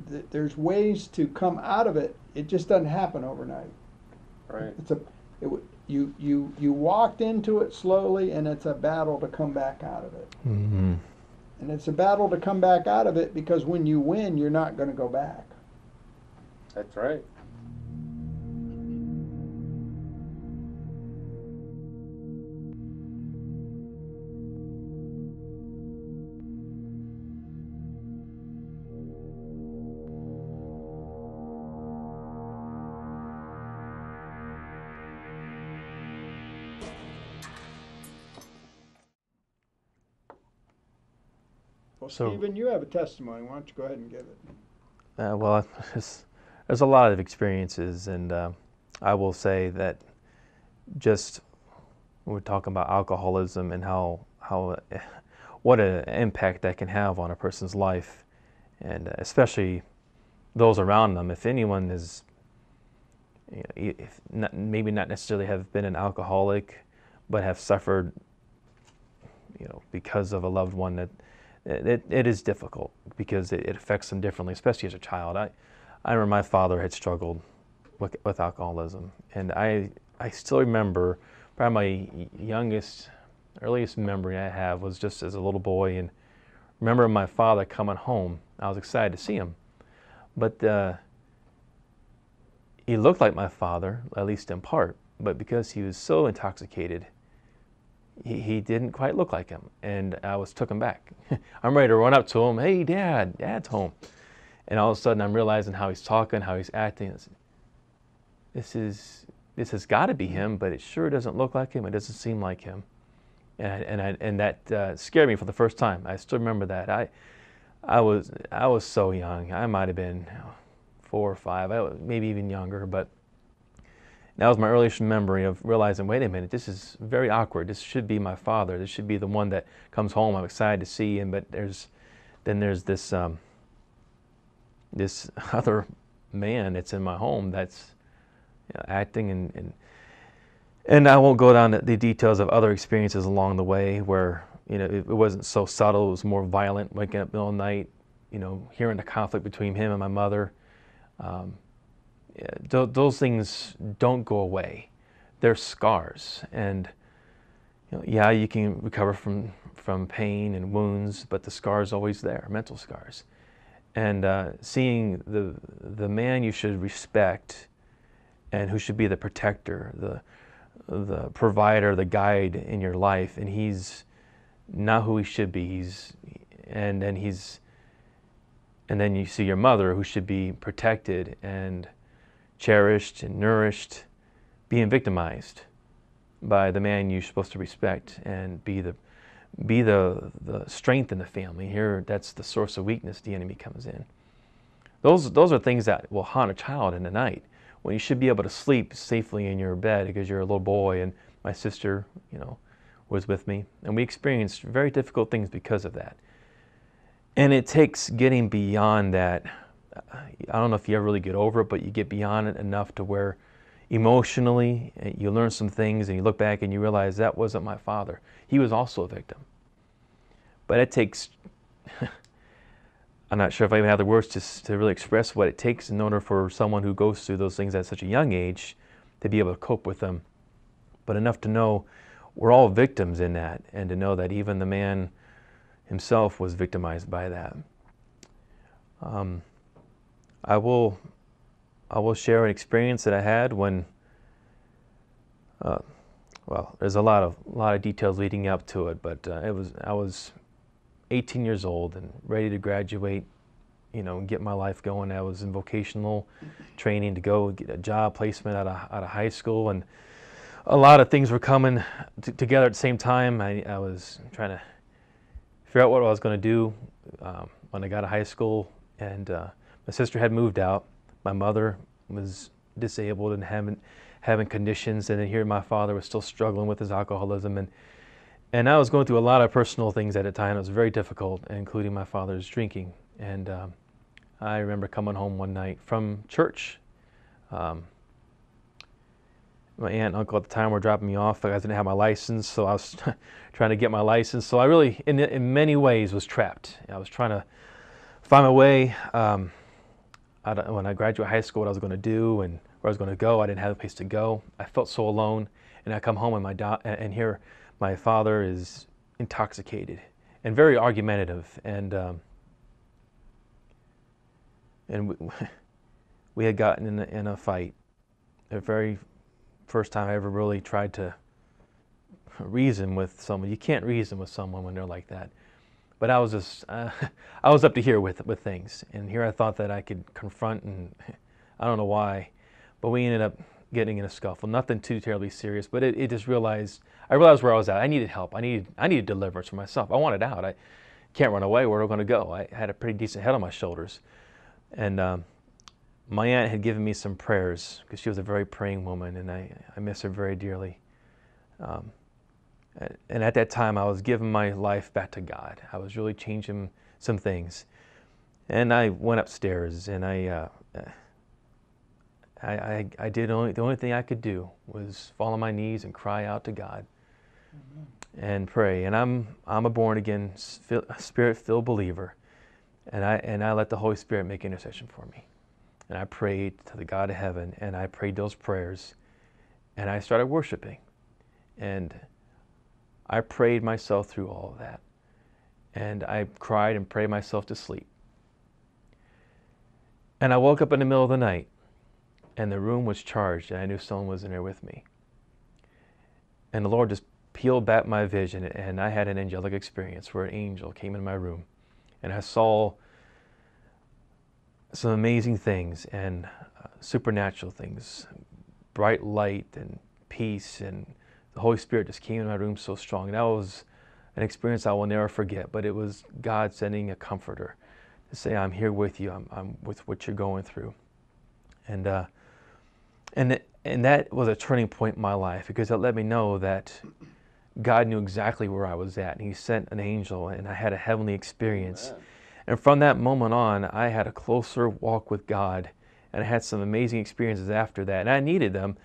th- there's ways to come out of it. It just doesn't happen overnight. Right. It's a, it, you, you, you walked into it slowly and it's a battle to come back out of it. Mhm. And it's a battle to come back out of it because when you win, you're not going to go back. That's right. So- Steven, you have a testimony. Why don't you go ahead and give it? Uh, well, [LAUGHS] it's, there's a lot of experiences, and uh, I will say that just when we're talking about alcoholism and how how [LAUGHS] what an impact that can have on a person's life, and uh, especially those around them. If anyone is, you know, if not, maybe not necessarily have been an alcoholic, but have suffered, you know, because of a loved one that it, it is difficult because it, it affects them differently, especially as a child. I, I remember my father had struggled with, with alcoholism, and I, I still remember probably my youngest, earliest memory I have was just as a little boy, and remember my father coming home. I was excited to see him, but uh, he looked like my father, at least in part, but because he was so intoxicated, he, he didn't quite look like him, and I was took him back. [LAUGHS] I'm ready to run up to him. Hey, Dad, Dad's home, and all of a sudden I'm realizing how he's talking, how he's acting. This is this has got to be him, but it sure doesn't look like him. It doesn't seem like him, and and I, and that uh, scared me for the first time. I still remember that. I I was I was so young. I might have been four or five, maybe even younger, but that was my earliest memory of realizing, wait a minute, this is very awkward. This should be my father. This should be the one that comes home. I'm excited to see him, but there's, then there's this, um, this [LAUGHS] other man that's in my home that's you know, acting and, and and I won't go down the details of other experiences along the way where you know it, it wasn't so subtle. It was more violent. Waking up the night, you know, hearing the conflict between him and my mother. Um, tho- those things don't go away. They're scars, and you know, yeah, you can recover from from pain and wounds, but the scars always there, mental scars. And uh, seeing the the man you should respect, and who should be the protector, the the provider, the guide in your life, and he's not who he should be. He's and then he's and then you see your mother who should be protected and cherished and nourished, being victimized by the man you're supposed to respect and be the be the the strength in the family. Here that's the source of weakness the enemy comes in. Those those are things that will haunt a child in the night when you should be able to sleep safely in your bed because you're a little boy and my sister, you know, was with me. And we experienced very difficult things because of that. And it takes getting beyond that. I don't know if you ever really get over it, but you get beyond it enough to where emotionally eh, you learn some things and you look back and you realize that wasn't my father. He was also a victim. But it takes, [LAUGHS] I'm not sure if I even have the words to, to really express what it takes in order for someone who goes through those things at such a young age to be able to cope with them. But enough to know we're all victims in that and to know that even the man himself was victimized by that. Um, I will I will share an experience that I had when uh, well, there's a lot of a lot of details leading up to it, but uh, it was I was 18 years old and ready to graduate, you know, get my life going. I was in vocational training to go get a job placement out of out of high school, and a lot of things were coming together at the same time. I, I was trying to figure out what I was going to do um, when I got to high school, and uh, my sister had moved out. My mother was disabled and having having conditions, and then here my father was still struggling with his alcoholism, and and I was going through a lot of personal things at the time. It was very difficult, including my father's drinking. And um, I remember coming home one night from church. Um, my aunt and uncle at the time were dropping me off. I didn't have my license, so I was [LAUGHS] trying to get my license. So I really, in, in many ways, was trapped. I was trying to find my way. Um, I when I graduated high school, what I was going to do and where I was going to go. I didn't have a place to go. I felt so alone. And I come home and my do- and here my father is intoxicated and very argumentative, and um, and we, [LAUGHS] we, had gotten in a, in a fight. The very first time I ever really tried to reason with someone. You can't reason with someone when they're like that. But I was just, uh, [LAUGHS] I was up to here with with things, and here I thought that I could confront, and [LAUGHS] I don't know why, but we ended up getting in a scuffle. Nothing too terribly serious, but it, it just realized I realized where I was at. I needed help. I needed I needed deliverance for myself. I wanted out. I can't run away. Where am I going to go? I had a pretty decent head on my shoulders, and um, my aunt had given me some prayers because she was a very praying woman, and I I miss her very dearly. Um, and at that time, I was giving my life back to God. I was really changing some things, and I went upstairs and I. Uh, I, I, I, did only the only thing I could do was fall on my knees and cry out to God Amen. and pray. And I'm I'm a born again spirit filled believer, and I and I let the Holy Spirit make intercession for me, and I prayed to the God of heaven, and I prayed those prayers, and I started worshiping, and I prayed myself through all of that, and I cried and prayed myself to sleep. And I woke up in the middle of the night and the room was charged, and I knew someone was in there with me. And the Lord just peeled back my vision, and I had an angelic experience where an angel came in my room, and I saw some amazing things and uh, supernatural things, bright light and peace, and the Holy Spirit just came in my room so strong. And that was an experience I will never forget, but it was God sending a comforter to say, I'm here with you, I'm, I'm with what you're going through. And uh, and, and that was a turning point in my life because it let me know that God knew exactly where I was at. And He sent an angel, and I had a heavenly experience. Amen. And from that moment on, I had a closer walk with God, and I had some amazing experiences after that. And I needed them.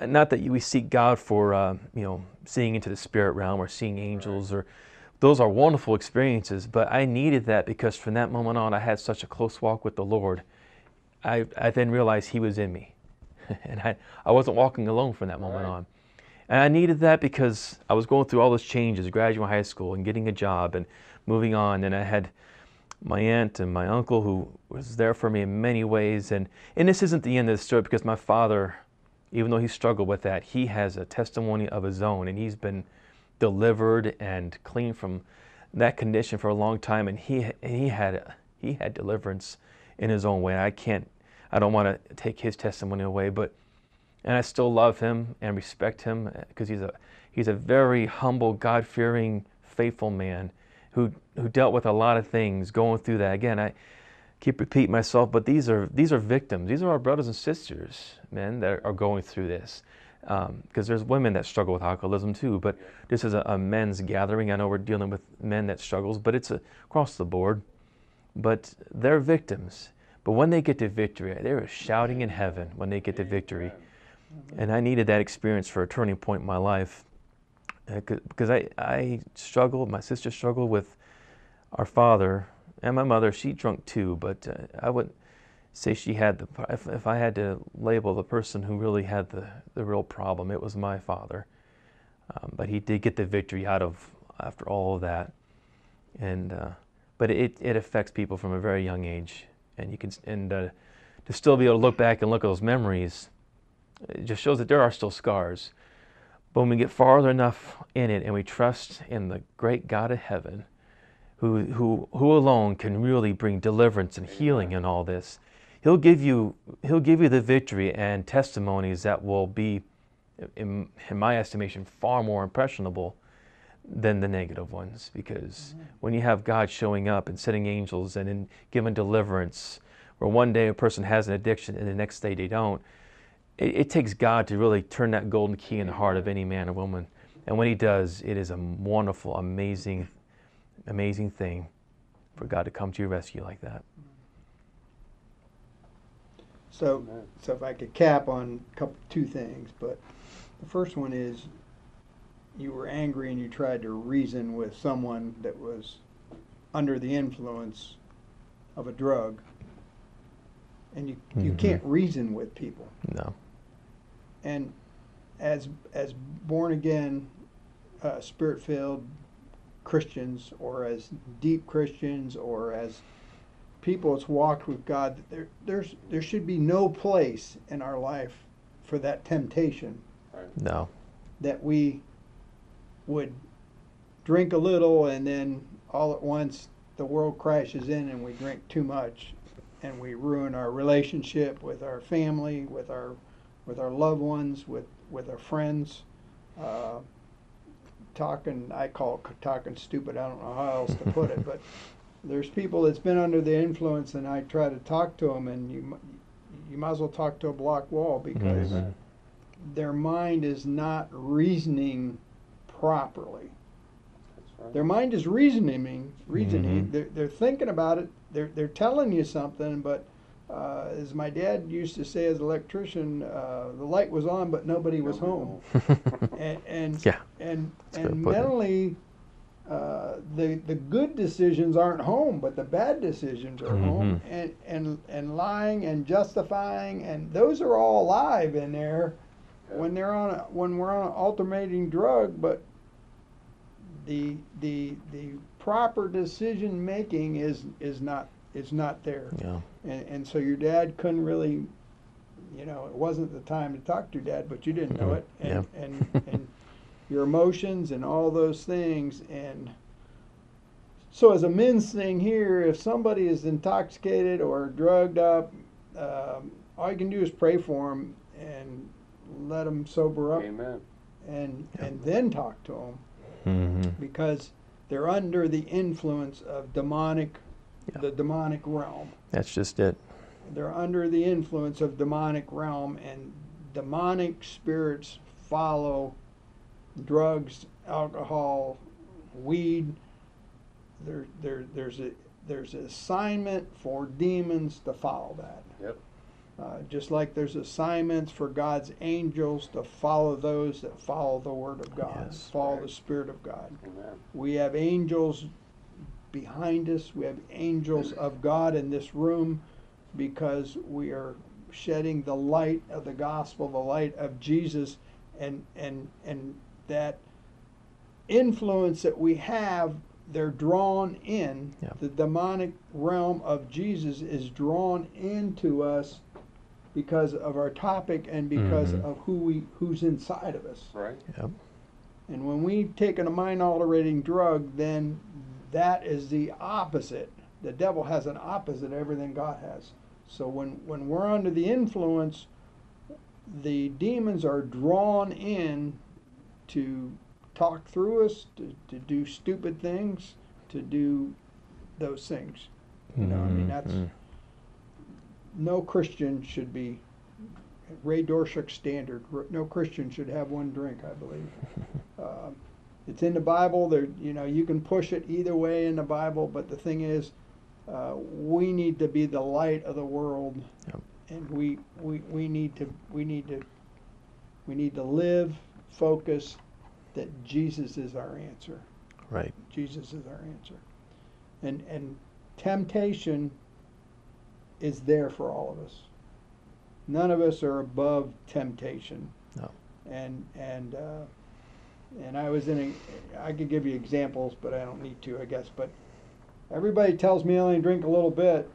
Not that we seek God for, uh, you know, seeing into the spirit realm or seeing angels, right. or those are wonderful experiences. But I needed that because from that moment on, I had such a close walk with the Lord. I, I then realized He was in me. [LAUGHS] and I, I wasn't walking alone from that moment right. on. And I needed that because I was going through all those changes, graduating high school and getting a job and moving on. And I had my aunt and my uncle who was there for me in many ways. And, and this isn't the end of the story because my father, even though he struggled with that, he has a testimony of his own and he's been delivered and clean from that condition for a long time. And he, he, had, he had deliverance in his own way. I can't I don't want to take his testimony away, but and I still love him and respect him uh, because he's a he's a very humble, God-fearing, faithful man who who dealt with a lot of things going through that. Again, I keep repeating myself, but these are these are victims. These are our brothers and sisters, men, that are going through this. Because um, there's women that struggle with alcoholism too, but this is a, a, men's gathering. I know we're dealing with men that struggles, but it's a, across the board. But they're victims. But when they get to victory, they're shouting in heaven when they get to victory. And I needed that experience for a turning point in my life because uh, I, I struggled, my sister struggled with our father and my mother. She drunk too, but uh, I wouldn't say she had the, if, if I had to label the person who really had the, the real problem, it was my father. Um, but he did get the victory out of, after all of that. And, uh, but it, it affects people from a very young age and you can and uh, to still be able to look back and look at those memories it just shows that there are still scars but when we get farther enough in it and we trust in the great god of heaven who who who alone can really bring deliverance and healing in all this he'll give you he'll give you the victory and testimonies that will be in, in my estimation far more impressionable than the negative ones because mm-hmm. when you have God showing up and sending angels and in giving deliverance, where one day a person has an addiction and the next day they don't, it, it, takes God to really turn that golden key in the heart of any man or woman. And when He does, it is a wonderful, amazing, amazing thing for God to come to your rescue like that. So, so if I could cap on a couple, two things, but the first one is you were angry and you tried to reason with someone that was under the influence of a drug and you you mm-hmm. can't reason with people no and as as born again uh, spirit filled christians or as deep christians or as people that's walked with god there there's there should be no place in our life for that temptation. No. That we would drink a little and then all at once the world crashes in and we drink too much and we ruin our relationship with our family, with our with our loved ones, with with our friends. Uh, talking, I call it talking stupid. I don't know how else to put it, but [LAUGHS] there's people that's been under the influence, and I try to talk to them, and you you might as well talk to a block wall because mm-hmm. their mind is not reasoning properly. Right. Their mind is reasoning, reasoning. Mm-hmm. They're, they're thinking about it. They're, they're telling you something, but uh, as my dad used to say as an electrician, uh, the light was on, but nobody was home. [LAUGHS] and and yeah, and, and mentally, uh, the the good decisions aren't home, but the bad decisions are mm-hmm. home. And and and lying and justifying, and those are all alive in there when they're on a, when we're on an alternating drug, but the the the proper decision making is is not is not there. Yeah. And and so your dad couldn't really, you know, it wasn't the time to talk to your dad, but you didn't know it, and yeah. and and [LAUGHS] your emotions and all those things and. So as a men's thing here, if somebody is intoxicated or drugged up, um, all you can do is pray for them and let them sober up. Amen. And and then talk to them mm-hmm. because they're under the influence of demonic, yeah. the demonic realm. That's just it. They're under the influence of demonic realm, and demonic spirits follow drugs, alcohol, weed. There, there, there's a there's an assignment for demons to follow that. Yep. Uh, just like there's assignments for God's angels to follow those that follow the Word of God, yes, follow right. the Spirit of God. Amen. We have angels behind us. We have angels of God in this room because we are shedding the light of the gospel, the light of Jesus, and and and that influence that we have they're drawn in. The demonic realm of Jesus is drawn into us because of our topic and because mm-hmm. of who we who's inside of us. Right. Yep. And when we've taken a mind altering drug, then that is the opposite. The devil has an opposite of everything God has. So when, when we're under the influence, the demons are drawn in to talk through us, to, to do stupid things, to do those things. You know, I mean that's mm-hmm. no Christian should be Ray Doershuck standard. No Christian should have one drink. I believe uh, [LAUGHS] it's in the Bible. There, you know, you can push it either way in the Bible, but the thing is, uh, we need to be the light of the world, Yep. and we, we we need to we need to we need to live focus that Jesus is our answer. Right. Jesus is our answer. And and temptation is there for all of us. None of us are above temptation. No. And and uh, and I was in a I could give you examples, but I don't need to, I guess. But everybody tells me I only drink a little bit.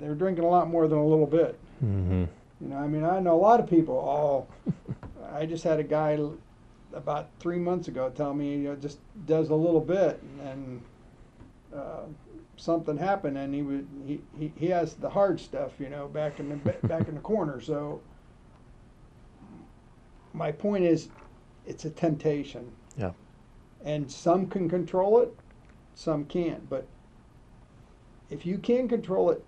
They're drinking a lot more than a little bit. Mm-hmm. You know, I mean, I know a lot of people. Oh, [LAUGHS] I just had a guy about three months ago tell me, you know, just does a little bit, and uh, something happened, and he would he, he, he has the hard stuff, you know, back in the back in the corner. So my point is, it's a temptation. Yeah. And some can control it, some can't. But if you can control it,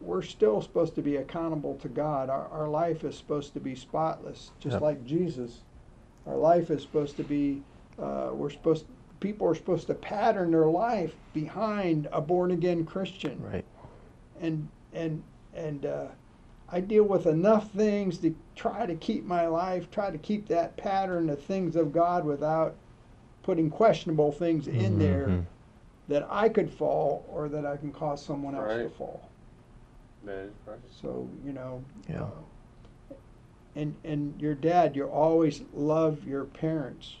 we're still supposed to be accountable to God. Our, our life is supposed to be spotless, just Yep. like Jesus. Our life is supposed to be, uh, we're supposed, people are supposed to pattern their life behind a born again Christian. Right. And, and, and, uh, I deal with enough things to try to keep my life, try to keep that pattern of things of God without putting questionable things in there Mhm. that I could fall or that I can cause someone else to fall. Right. So, you know. Yeah. uh, and and your dad, you always love your parents.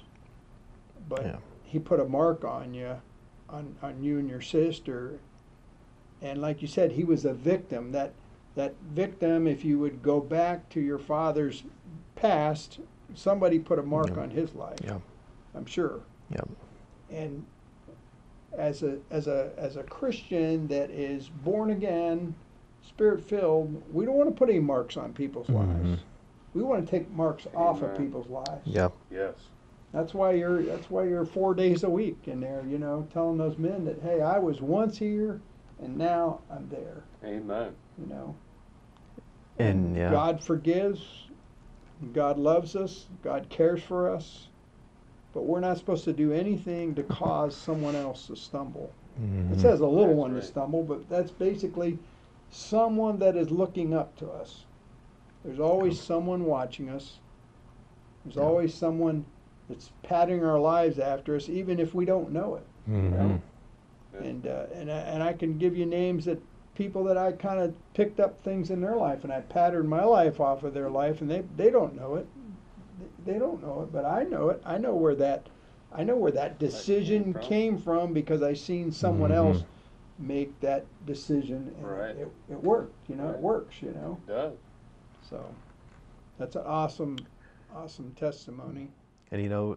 But Yeah. he put a mark on you, on, on you and your sister. And like you said, he was a victim. That that victim, if you would go back to your father's past, somebody put a mark Yeah. on his life. Yeah. I'm sure Yep. and as a as a as a Christian that is born again, spirit filled, we don't want to put any marks on people's Mhm. lives. We want to take marks off of people's lives. Yep. Yes. That's why you're that's why you're four days a week in there, you know, telling those men that hey, I was once here and now I'm there, Amen. you know. And yeah. God forgives, God loves us, God cares for us, but we're not supposed to do anything to cause someone else to stumble. Mhm. It says a little That's one to stumble, but that's basically someone that is looking up to us. There's always someone watching us. There's Yeah. always someone that's patting our lives after us, even if we don't know it. Mhm. Yeah. And uh, and I, and I can give you names that people that I kind of picked up things in their life, and I patterned my life off of their life, and they they don't know it. They- They don't know it, but I know it. I know where that I know where that decision from. came from because I seen someone Mhm. else make that decision, and Right. it, it worked. You know, it works. You know, It does. so that's an awesome, awesome testimony. And you know,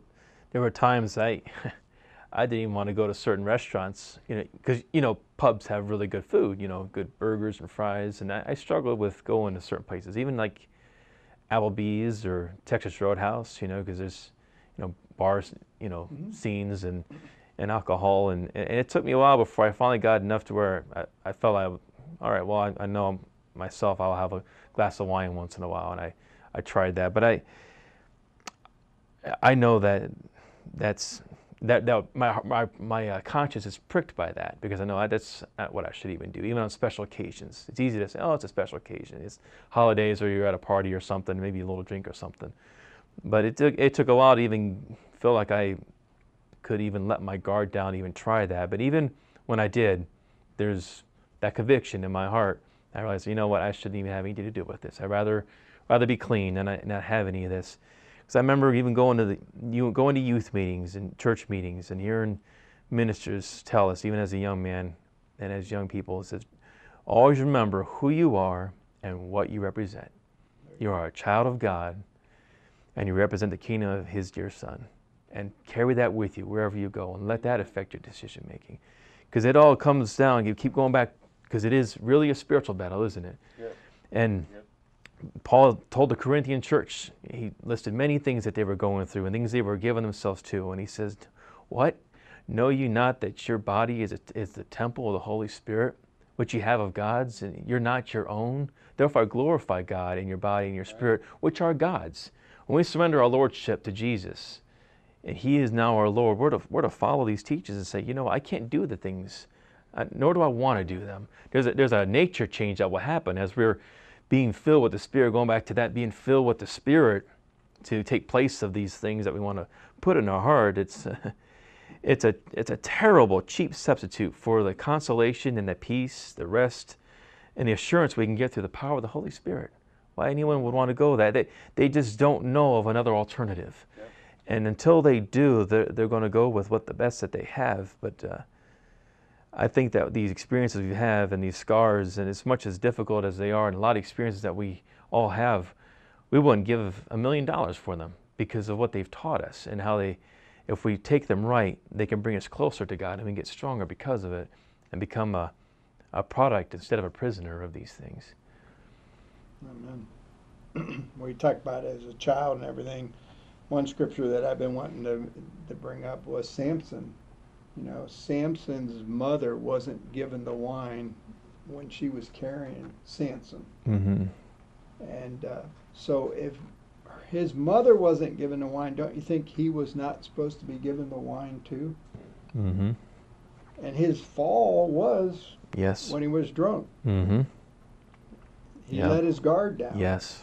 there were times I, [LAUGHS] I didn't even want to go to certain restaurants, you know, because you know pubs have really good food, you know, good burgers and fries, and I, I struggled with going to certain places, even like Applebee's or Texas Roadhouse, you know, because there's, you know, bars, you know, Mhm. scenes and and alcohol, and, and it took me a while before I finally got enough to where I, I felt I, all right, well, I, I know myself, I'll have a glass of wine once in a while, and I, I tried that, but I, I know that that's that, that my my, my uh, conscience is pricked by that because I know that's not what I should even do, even on special occasions. It's easy to say, oh, it's a special occasion. It's holidays or you're at a party or something, maybe a little drink or something. But it took it took a while to even feel like I could even let my guard down, even try that. But even when I did, there's that conviction in my heart. I realized, you know what, I shouldn't even have anything to do with this. I'd rather rather be clean I, not have any of this. Because I remember even going to the you going to youth meetings and church meetings and hearing ministers tell us, even as a young man and as young people, it says, always remember who you are and what you represent. You are a child of God, and you represent the kingdom of His dear Son. And carry that with you wherever you go, and let that affect your decision making. Because it all comes down. You keep going back because it is really a spiritual battle, isn't it? Yeah. And Yep. Paul told the Corinthian church, he listed many things that they were going through and things they were giving themselves to. And he says, What? Know you not that your body is, a, is the temple of the Holy Spirit, which you have of God's, and you're not your own. Therefore, glorify God in your body and your spirit, which are God's. When we surrender our lordship to Jesus, and He is now our Lord, we're to, we're to follow these teachings and say, you know, I can't do the things, uh, nor do I want to do them. There's a, there's a nature change that will happen as we're being filled with the Spirit, going back to that, being filled with the Spirit to take place of these things that we want to put in our heart. It's, [LAUGHS] it's, a, it's a terrible, cheap substitute for the consolation and the peace, the rest, and the assurance we can get through the power of the Holy Spirit. Why anyone would want to go that? They, they just don't know of another alternative. Yep. And until they do, they're, they're going to go with what the best that they have. But uh, I think that these experiences we have and these scars, and as much as difficult as they are, and a lot of experiences that we all have, we wouldn't give a million dollars for them because of what they've taught us and how they, if we take them right, they can bring us closer to God and we get stronger because of it and become a, a product instead of a prisoner of these things. Amen. [CLEARS THROAT] we talked about as a child and everything. One scripture that I've been wanting to, to bring up was Samson. You know, Samson's mother wasn't given the wine when she was carrying Samson. Mm-hmm. And uh, so if his mother wasn't given the wine, don't you think he was not supposed to be given the wine too? Mm-hmm. And his fall was Yes. when he was drunk. Mm-hmm. He Yeah. let his guard down. Yes.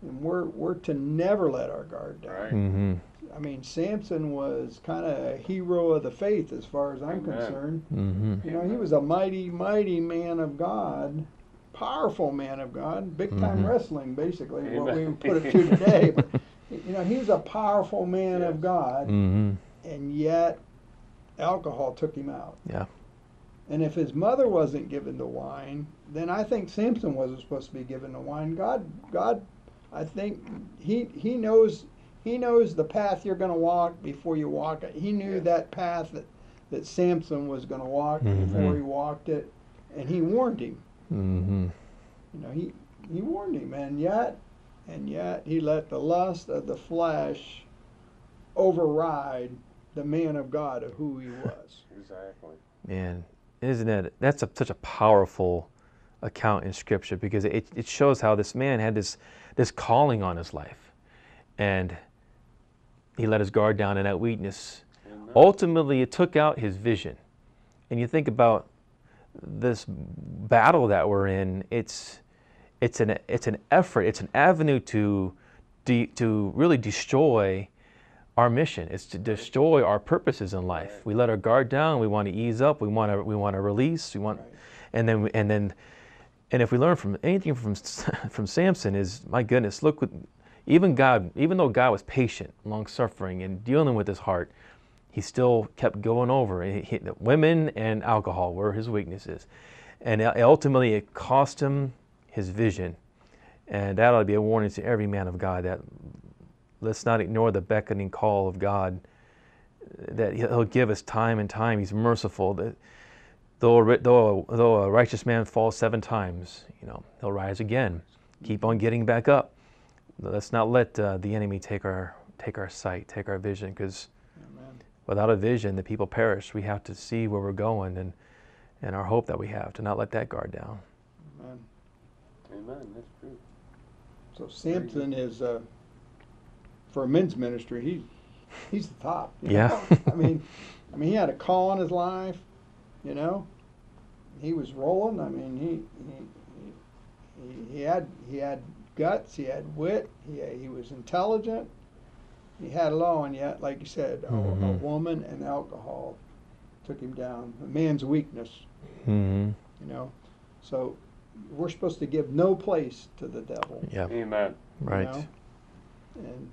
And we're we're to never let our guard down. Right. Mm-hmm. I mean, Samson was kind of a hero of the faith as far as I'm Amen. concerned. Mm-hmm. You know, he was a mighty, mighty man of God, powerful man of God, big time Mhm. wrestling, basically, what we would put it to today. But, [LAUGHS] you know, he was a powerful man of God, Mm-hmm. and yet alcohol took him out. Yeah. And if his mother wasn't given the wine, then I think Samson wasn't supposed to be given the wine. God, God, I think he he knows he knows the path you're going to walk before you walk it. He knew Yes. that path that that Samson was going to walk before Mhm. he walked it, and he warned him. Mm-hmm. You know, he he warned him, and yet and yet he let the lust of the flesh override the man of God of who he [LAUGHS] was. Exactly. Man, isn't it? That's a, such a powerful account in Scripture because it, it shows how this man had this this calling on his life, and he let his guard down in that weakness. Amen. Ultimately, it took out his vision. And you think about this battle that we're in. It's it's an it's an effort. It's an avenue to de, to really destroy our mission. It's to destroy our purposes in life. Right. We let our guard down. We want to ease up. We want to we want to release. We want, Right. and then and then, and if we learn from anything from [LAUGHS] from Samson is my goodness. Look, what, even God, even though God was patient, long suffering, and dealing with his heart, he still kept going over. He, women and alcohol were his weaknesses, and ultimately it cost him his vision. And that ought to be a warning to every man of God that let's not ignore the beckoning call of God. Uh, that He'll give us time and time. He's merciful. That though though though a righteous man falls seven times, you know he'll rise again. Keep on getting back up. Let's not let uh, the enemy take our take our sight, take our vision, because without a vision, the people perish. We have to see where we're going and and our hope that we have to not let that guard down. Amen. Amen. That's true. So Samson is uh, for men's ministry. He he's the top. Yeah. [LAUGHS] I mean, I mean, he had a call on his life. You know, he was rolling. I mean, he he he, he had he had guts. He had wit. He he was intelligent. He had it all, and yet, like you said, a, a Mhm. woman and alcohol took him down. A man's weakness. Mm-hmm. You know, so we're supposed to give no place to the devil. Yeah. Amen. Right. know? And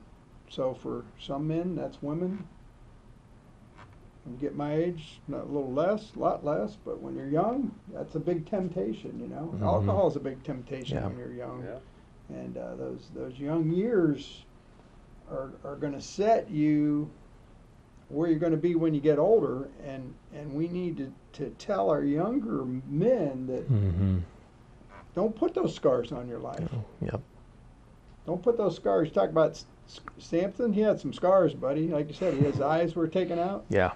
so for some men, that's women. When you get my age, not a little less, a lot less, but when you're young, that's a big temptation, you know. Mhm. Alcohol is a big temptation Yeah. when you're young. Yeah. And uh, those those young years are are going to set you where you're going to be when you get older and and we need to, to tell our younger men that Mm-hmm. don't put those scars on your life. Yep. Don't put those scars. Talk about Samson. He had some scars, buddy. Like you said, his [LAUGHS] eyes were taken out. Yeah.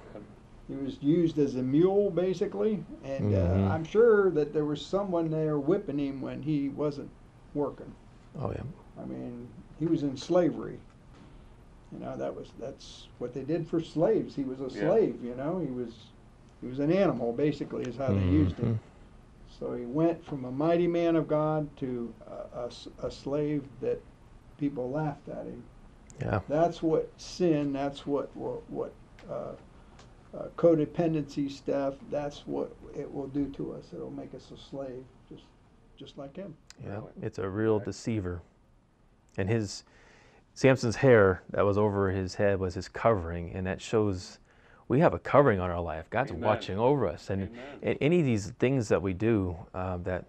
He was used as a mule, basically, and Mhm. uh, I'm sure that there was someone there whipping him when he wasn't working. Oh yeah. I mean, he was in slavery. You know, that was that's what they did for slaves. He was a Yeah. slave. You know, he was he was an animal, basically, is how they used him. So he went from a mighty man of God to a a slave that people laughed at him. Yeah. That's what sin. That's what what, what uh, uh, codependency stuff. That's what it will do to us. It'll make us a slave, just just like him. Yeah, Really? it's a real Right. deceiver. And his Samson's hair that was over his head was his covering, and that shows we have a covering on our life. God's Amen. watching over us, and Amen. a- any of these things that we do um, that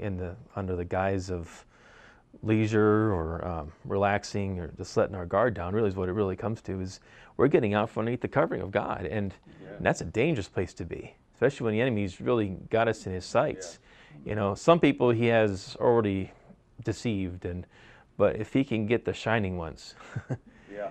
in the under the guise of leisure or um, relaxing or just letting our guard down, really is what it really comes to. Is we're getting out from underneath the covering of God, and, Yeah. and that's a dangerous place to be, especially when the enemy's really got us in his sights. You know, some people he has already deceived, and but if he can get the shining ones, [LAUGHS] Yeah.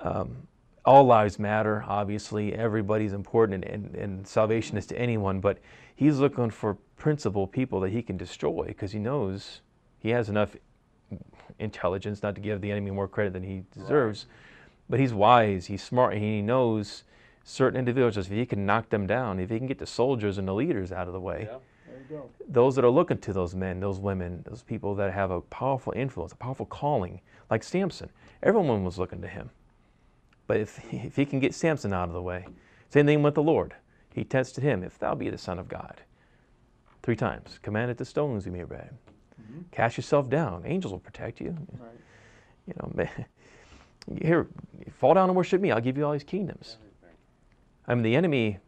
Um, all lives matter. Obviously, everybody's important, and, and, and salvation is to anyone. But he's looking for principled people that he can destroy because he knows he has enough intelligence not to give the enemy more credit than he deserves. But he's wise, he's smart, and he knows certain individuals. If he can knock them down, if he can get the soldiers and the leaders out of the way, Yeah. There you go. those that are looking to those men, those women, those people that have a powerful influence, a powerful calling, like Samson. Everyone was looking to him. But if, [LAUGHS] if he can get Samson out of the way, same thing with the Lord. He tested him, if thou be the Son of God. Three times. Commanded the stones be made bread. Mm-hmm. Cast yourself down. Angels will protect you. Right. You know, man, [LAUGHS] here, fall down and worship me. I'll give you all these kingdoms. I mean, the enemy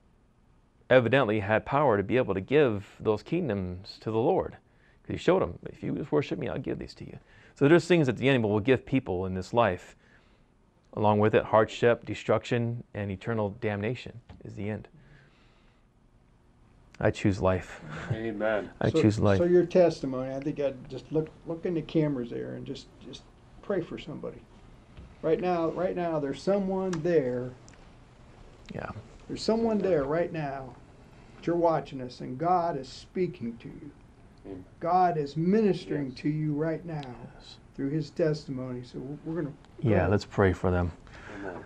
evidently had power to be able to give those kingdoms to the Lord. Because he showed them, if you just worship me, I'll give these to you. So there's things that the enemy will give people in this life. Along with it, hardship, destruction, and eternal damnation is the end. I choose life. Amen. I so, choose life. So your testimony, I think I'd just look look in the cameras there and just just pray for somebody. Right now, right now, there's someone there. yeah. There's someone there right now. That you're watching us, and God is speaking to you. Amen. God is ministering Yes. to you right now through His testimony. So we're- we're gonna. Yeah, let's pray for them. Amen.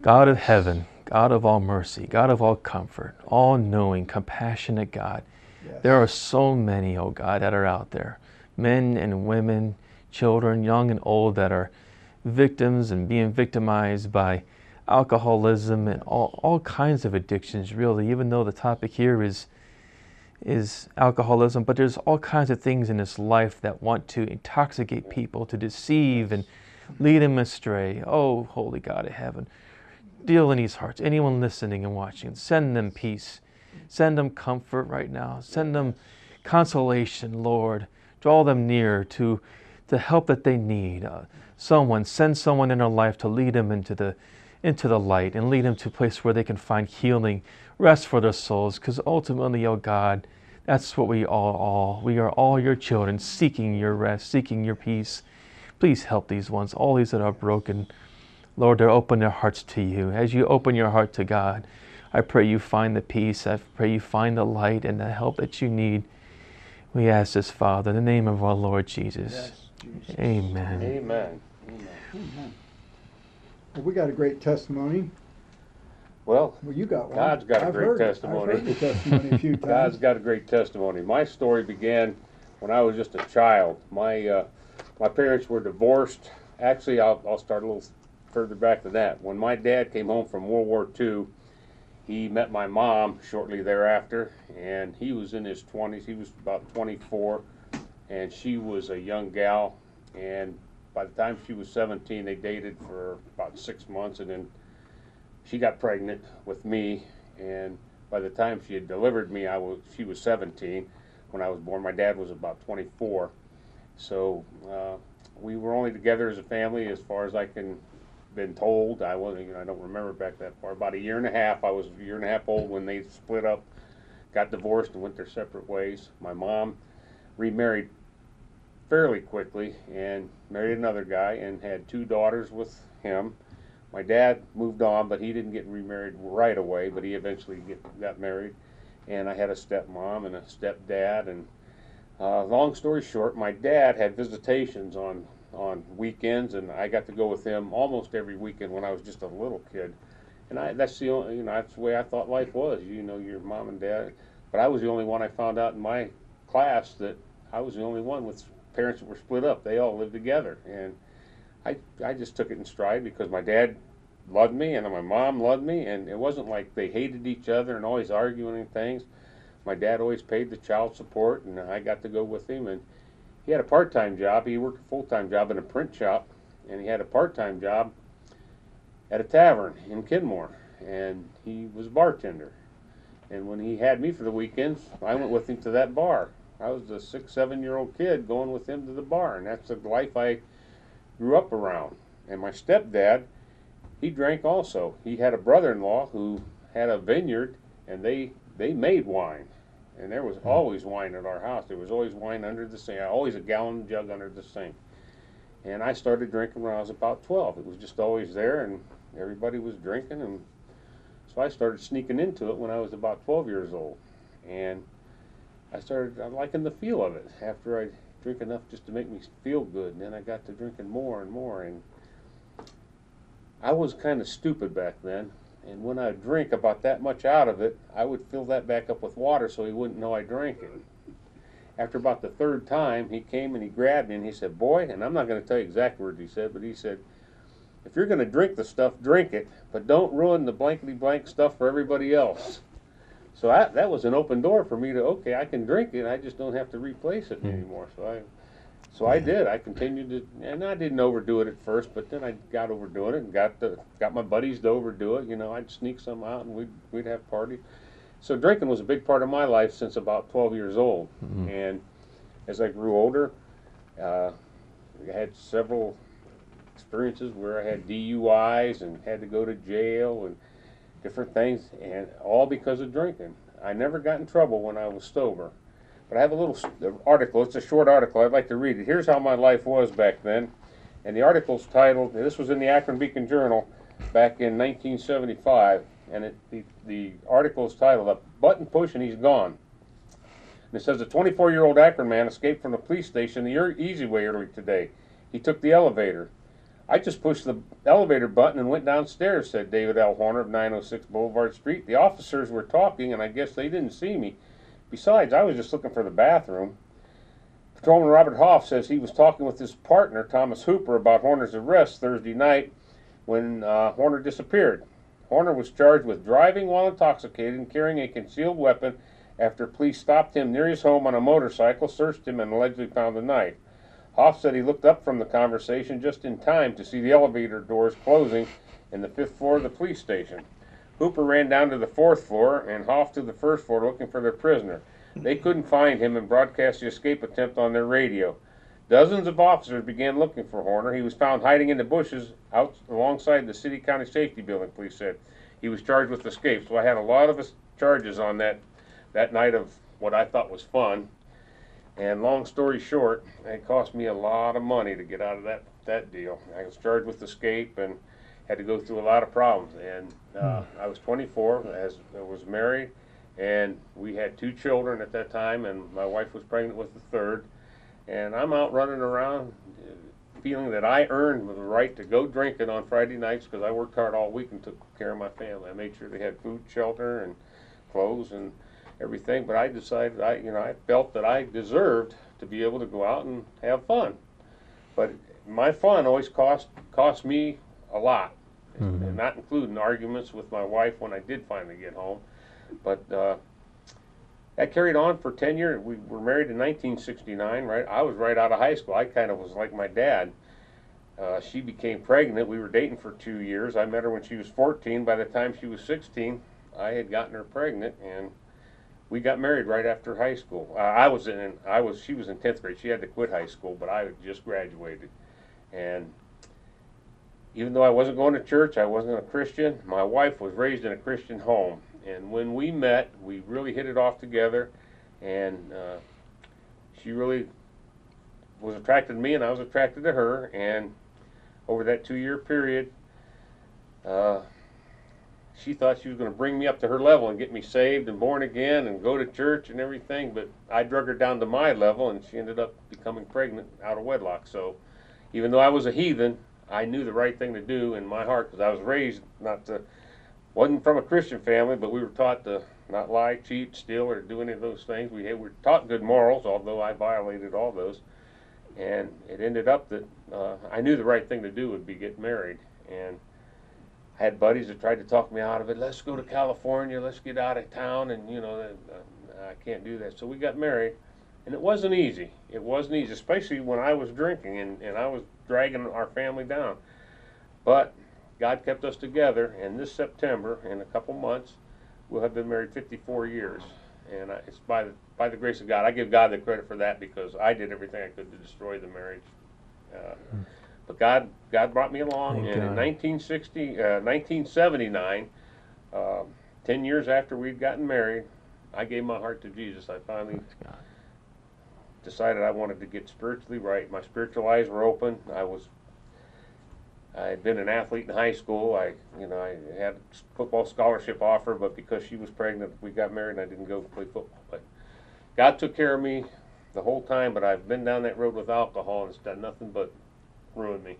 God of heaven, God of all mercy, God of all comfort, all knowing, compassionate God. Yes. There are so many, oh God, that are out there men and women, children, young and old, that are victims and being victimized by alcoholism and all, all kinds of addictions, really, even though the topic here is. Is alcoholism, but there's all kinds of things in this life that want to intoxicate people, to deceive and lead them astray. Oh, holy God of heaven, deal in these hearts. Anyone listening and watching, send them peace. Send them comfort right now. Send them consolation, Lord. Draw them near to the help that they need. Uh, someone, send someone in their life to lead them into the into the light and lead them to a place where they can find healing, rest for their souls. Because ultimately, oh God, that's what we all all. We are all your children, seeking your rest, seeking your peace. Please help these ones, all these that are broken. Lord, they're open their hearts to you. As you open your heart to God, I pray you find the peace. I pray you find the light and the help that you need. We ask this, Father, in the name of our Lord Jesus. Yes, Jesus. Amen. Amen. Amen. Amen. Well, we got a great testimony. Well, Well, you got one. God's got a I've great heard testimony. I've heard the testimony a few [LAUGHS] times. God's got a great testimony. My story began when I was just a child. My uh, my parents were divorced. Actually, I'll, I'll start a little further back than that. When my dad came home from World War II, he met my mom shortly thereafter, and he was in his 20s. He was about 24, and she was a young gal. And by the time she was 17, they dated for about six months, and then she got pregnant with me. And by the time she had delivered me, I was she was 17 when I was born. My dad was about 24, so uh, we were only together as a family, as far as I can been told. I wasn't, you know, I don't remember back that far. About a year and a half. I was a year and a half old when they split up, got divorced, and went their separate ways. My mom remarried fairly quickly and married another guy and had two daughters with him. my dad moved on, but he didn't get remarried right away. But he eventually get, got married, and I had a stepmom and a stepdad. And uh, long story short, my dad had visitations on on weekends, and I got to go with him almost every weekend when I was just a little kid. And I, that's the only, you know, that's the way I thought life was. You know, your mom and dad. But I was the only one I found out in my class that I was the only one with parents that were split up. They all lived together, and I I just took it in stride because my dad loved me and my mom loved me, and it wasn't like they hated each other and always arguing and things. My dad always paid the child support, and I got to go with him. And he had a part-time job. He worked a full-time job in a print shop, and he had a part-time job at a tavern in Kenmore, and he was a bartender. And when he had me for the weekends, I went with him to that bar. I was a six, seven-year-old kid going with him to the bar, and that's the life I grew up around. And my stepdad, he drank also. He had a brother-in-law who had a vineyard, and they they made wine, and there was hmm. always wine at our house. There was always wine under the sink, always a gallon jug under the sink. And I started drinking when I was about 12. It was just always there, and everybody was drinking, and so I started sneaking into it when I was about 12 years old, and I started liking the feel of it after I drink enough just to make me feel good, and then I got to drinking more and more, and I was kind of stupid back then, and when I drink about that much out of it, I would fill that back up with water so he wouldn't know I drank it. After about the third time, he came and he grabbed me and he said, Boy, and I'm not going to tell you exact words he said, but he said, If you're going to drink the stuff, drink it, but don't ruin the blankety blank stuff for everybody else. So I, that was an open door for me to, okay, I can drink it, I just don't have to replace it anymore. So I so I did. I continued to, and I didn't overdo it at first, but then I got overdoing it and got the got my buddies to overdo it. You know, I'd sneak some out and we'd we'd have parties. So drinking was a big part of my life since about 12 years old. And as I grew older, uh, I had several experiences where I had DUIs and had to go to jail and different things, and all because of drinking. I never got in trouble when I was sober. But I have a little article. It's a short article. I'd like to read it. Here's how my life was back then. And the article's titled, this was in the Akron Beacon Journal back in 1975. And it, the, the article is titled, A Button Push and He's Gone. And it says, a 24 year old Akron man escaped from the police station the easy way early today. He took the elevator. I just pushed the elevator button and went downstairs, said David L. Horner of 906 Boulevard Street. The officers were talking, and I guess they didn't see me. Besides, I was just looking for the bathroom. Patrolman Robert Hoff says he was talking with his partner, Thomas Hooper, about Horner's arrest Thursday night when uh, Horner disappeared. Horner was charged with driving while intoxicated and carrying a concealed weapon after police stopped him near his home on a motorcycle, searched him, and allegedly found a knife. Hoff said he looked up from the conversation just in time to see the elevator doors closing in the fifth floor of the police station. Hooper ran down to the fourth floor and Hoff to the first floor looking for their prisoner. They couldn't find him and broadcast the escape attempt on their radio. Dozens of officers began looking for Horner. He was found hiding in the bushes out alongside the city county safety building, police said. He was charged with escape. So I had a lot of charges on that that night of what I thought was fun. And long story short, it cost me a lot of money to get out of that, that deal. I was charged with escape and had to go through a lot of problems. And uh, I was 24, as I was married, and we had two children at that time, and my wife was pregnant with the third. And I'm out running around, uh, feeling that I earned the right to go drinking on Friday nights because I worked hard all week and took care of my family. I made sure they had food, shelter, and clothes, and everything. But I decided, I you know, I felt that I deserved to be able to go out and have fun. But my fun always cost cost me a lot, and not including arguments with my wife when I did finally get home. But uh, that carried on for 10 years. We were married in 1969, right? I was right out of high school. I kind of was like my dad. Uh, she became pregnant. We were dating for two years. I met her when she was 14. By the time she was 16, I had gotten her pregnant, and we got married right after high school. Uh, I was in, I was, she was in 10th grade. She had to quit high school, but I just graduated. And even though I wasn't going to church, I wasn't a Christian, my wife was raised in a Christian home. And when we met, we really hit it off together. And uh, she really was attracted to me, and I was attracted to her. And over that two year period, uh, she thought she was going to bring me up to her level and get me saved and born again and go to church and everything. But I drug her down to my level, and she ended up becoming pregnant out of wedlock. So, even though I was a heathen, I knew the right thing to do in my heart because I was raised not to, wasn't from a Christian family, but we were taught to not lie, cheat, steal, or do any of those things. We were taught good morals, although I violated all those. And it ended up that uh, I knew the right thing to do would be get married. And had buddies that tried to talk me out of it. Let's go to California. Let's get out of town. And you know, uh, I can't do that. So we got married, and it wasn't easy. It wasn't easy, especially when I was drinking and, and I was dragging our family down. But God kept us together, and this September, in a couple months, we'll have been married 54 years. And I, it's by the, by the grace of God. I give God the credit for that because I did everything I could to destroy the marriage. Uh, but God, God brought me along, Thank and in 1960, uh, 1979, um, 10 years after we'd gotten married, I gave my heart to Jesus. I finally decided I wanted to get spiritually right. My spiritual eyes were open. I was I had been an athlete in high school. I, you know, I had a football scholarship offer, but because she was pregnant, we got married and I didn't go play football. But God took care of me the whole time, but I've been down that road with alcohol and it's done nothing but ruin me.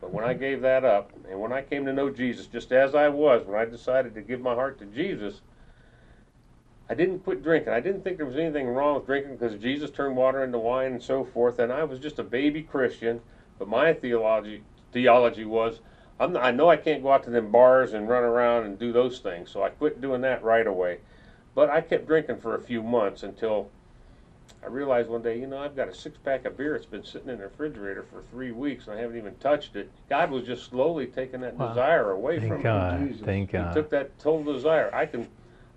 But when I gave that up and when I came to know Jesus just as I was, when I decided to give my heart to Jesus, I didn't quit drinking. I didn't think there was anything wrong with drinking because Jesus turned water into wine and so forth. And I was just a baby Christian. But my theology theology was, I'm I know I can't go out to them bars and run around and do those things. So I quit doing that right away. But I kept drinking for a few months until I realized one day, you know, I've got a six pack of beer. It's been sitting in the refrigerator for three weeks and I haven't even touched it. God was just slowly taking that Wow. desire away from Thank me. God. Jesus. Thank He God. took that total desire. I can,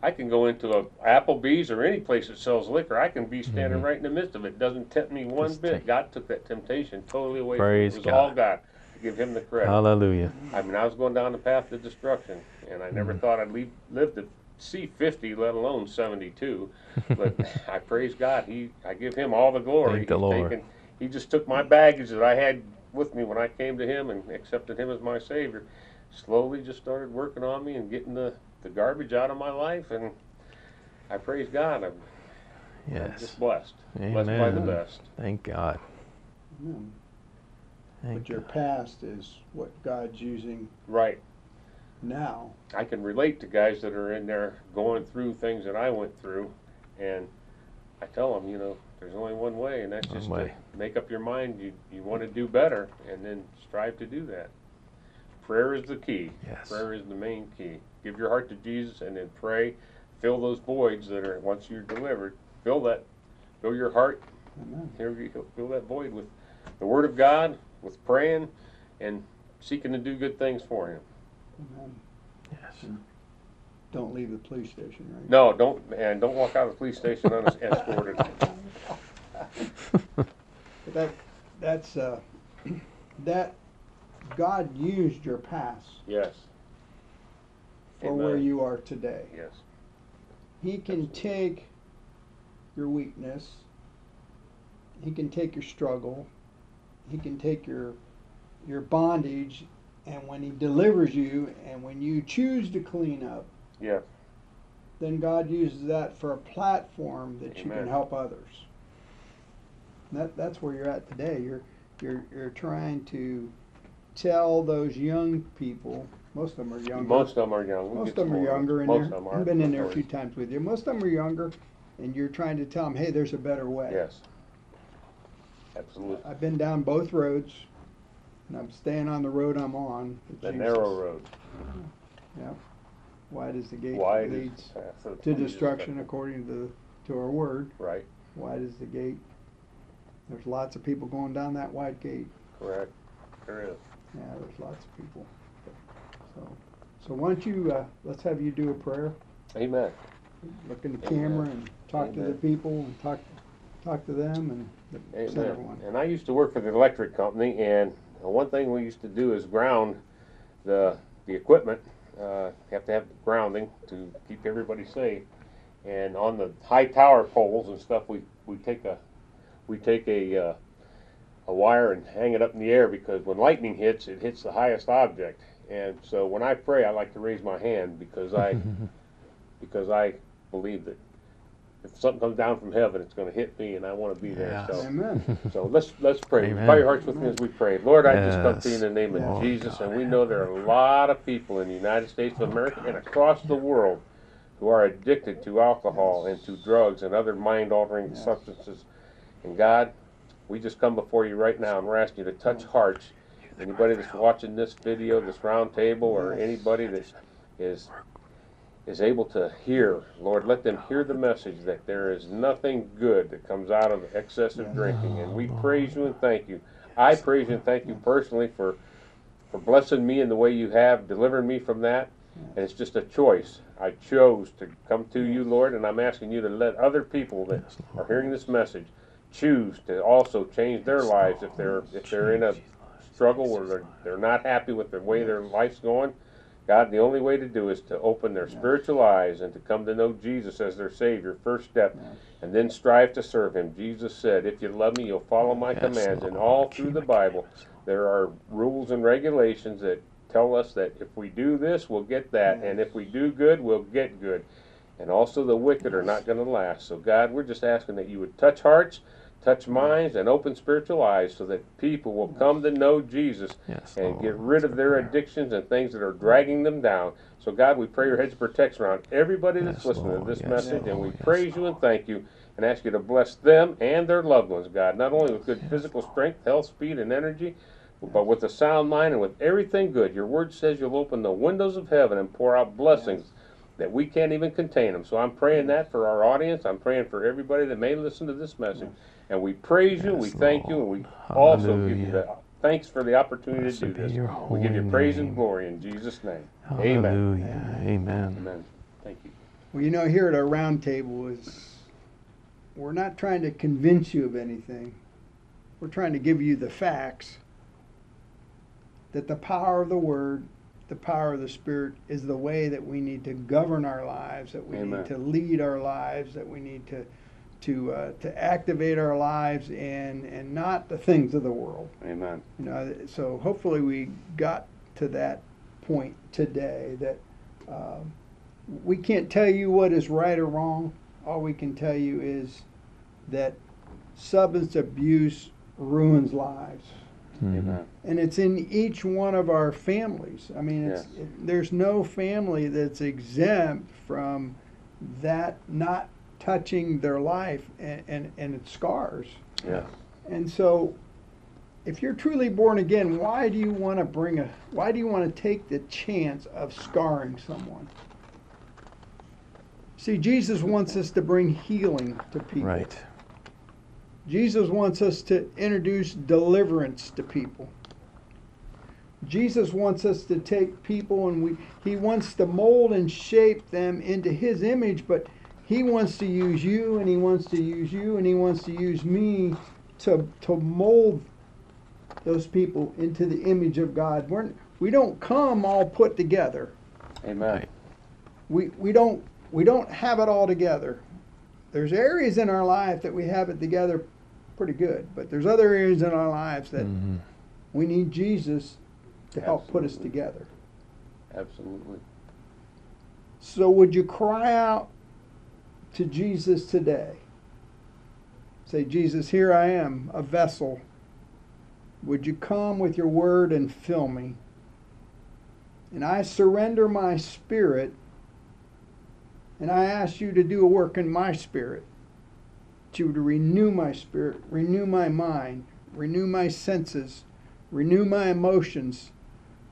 I can go into a Applebee's or any place that sells liquor. I can be standing Mhm. right in the midst of it. Doesn't tempt me one Just bit. take- God took that temptation totally away. Praise from me. It was all God. God. To give Him the credit. Hallelujah. I mean, I was going down the path of destruction, and I never Mhm. thought I'd leave, live to see 50, let alone 72. [LAUGHS] But I praise God. He, I give Him all the glory. Thank the He's Lord. taken- he just took my baggage that I had with me when I came to Him and accepted Him as my Savior. Slowly, just started working on me and getting the, the garbage out of my life, and I praise God. I'm, I'm Yes. just blessed, blessed by the best. Thank God. Amen. Thank But your past is what God's using Right. Now. I can relate to guys that are in there going through things that I went through, and I tell them, you know, there's only one way, and that's just way. to make up your mind you you want to do better, and then strive to do that. Prayer is the key. Yes. Prayer is the main key. Give your heart to Jesus, and then pray. Fill those voids that are once you're delivered. Fill that. Fill your heart. Amen. Here you go. Fill that void with the Word of God, with praying, and seeking to do good things for Him. Amen. Yes. Don't leave the police station, right? No, don't and don't walk out of the police station unescorted. [LAUGHS] But that, that's, uh, that, God used your past Yes. for where Amen. you are today. Yes. He can Absolutely. take your weakness. He can take your struggle. He can take your your bondage and when he delivers you and when you choose to clean up, Yes. then God uses that for a platform that you can help others. That that's where you're at today. You're you're you're trying to tell those young people, most of them are younger. Most of them are young. Most of them are younger in. Most there. of them are. I've been in there a few times with you. Most of them are younger, and you're trying to tell them, hey, there's a better way. Yes. Absolutely. I've been down both roads, and I'm staying on the road I'm on. with The Jesus. narrow road. Yeah. Wide is the gate Wide is leads the path of to Jesus destruction, according to to our word. Right. Wide is the gate. There's lots of people going down that wide gate. Correct. There is. Yeah, there's lots of people. So, so why don't you uh, let's have you do a prayer. Amen. look in the camera and talk to the Amen. people and talk, talk to them and send Amen. everyone. And I used to work for the electric company, and one thing we used to do is ground the the equipment. Uh, have to have grounding to keep everybody safe. And on the high tower poles and stuff, we we take a we take a uh, a wire and hang it up in the air because when lightning hits, it hits the highest object. And so when I pray, I like to raise my hand because I [LAUGHS] because I believe that if something comes down from heaven, it's going to hit me, and I want to be there. Yes. So, Amen. so let's let's pray. Amen. Bow your hearts with me as we pray. Lord, I just come to you in the name of Lord Jesus, God. and we know there are a lot of people in the United States of America and across the world who are addicted to alcohol and to drugs and other mind-altering Yes. substances. And God, we just come before you right now, and we're asking you to touch hearts. Anybody that's watching this video, this round table, or Yes. anybody that is is able to hear, Lord, let them hear the message that there is nothing good that comes out of excessive drinking. And we praise you and thank you. I praise you and thank you personally for for blessing me in the way you have, delivering me from that. And it's just a choice. I chose to come to you, Lord, and I'm asking you to let other people that are hearing this message choose to also change their lives if they're if they're in a struggle or they're, they're not happy with the way their life's going. God, the only way to do is to open their spiritual eyes and to come to know Jesus as their Savior, first step, Yes. and then strive to serve Him. Jesus said, If you love me, you'll follow my Yes, commands. And Lord. all through the Bible, there are rules and regulations that tell us that if we do this, we'll get that, and if we do good, we'll get good. And also, the wicked are not going to last. So, God, we're just asking that you would touch hearts, touch minds, and open spiritual eyes so that people will come to know Jesus Yes, and Lord. get rid of their addictions and things that are dragging them down. So, God, we pray your hedge of protection around everybody that's Yes, listening to this Yes, message, and we praise you and thank you and ask you to bless them and their loved ones, God, not only with good physical strength, health, speed, and energy, but with a sound mind and with everything good. Your word says you'll open the windows of heaven and pour out blessings that we can't even contain them. So I'm praying that for our audience. I'm praying for everybody that may listen to this message. And we praise you, we Yes, thank you, and Lord. we also give you Hallelujah. the thanks for the opportunity Blessed to do this. your We give you holy praise and glory in Jesus' name. Amen. Hallelujah. Amen. Amen. Thank you. Well, you know, here at our round table is we're not trying to convince you of anything. We're trying to give you the facts that the power of the word, the power of the spirit is the way that we need to govern our lives, that we Amen. need to lead our lives, that we need to to uh, to activate our lives and and not the things of the world. Amen. You know, so hopefully we got to that point today that um, we can't tell you what is right or wrong. All we can tell you is that substance abuse ruins lives. Mhm. Amen. And it's in each one of our families. I mean, it's, Yes. it, there's no family that's exempt from that not touching their life and, and, and its scars. Yes. And so, if you're truly born again, why do you want to bring a? Why do you want to take the chance of scarring someone? See, Jesus wants us to bring healing to people. Right. Jesus wants us to introduce deliverance to people. Jesus wants us to take people and we he wants to mold and shape them into his image, but he wants to use you and he wants to use you and he wants to use me to to mold those people into the image of God. We're, we don't come all put together. Amen. We we don't we don't have it all together. There's areas in our life that we have it together pretty good, but there's other areas in our lives that Mhm. we need Jesus to help put us together. Absolutely. So would you cry out to Jesus today? Say, Jesus, here I am, a vessel. Would you come with your word and fill me? And I surrender my spirit, and I ask you to do a work in my spirit, to, renew my spirit, renew my mind, renew my senses, renew my emotions,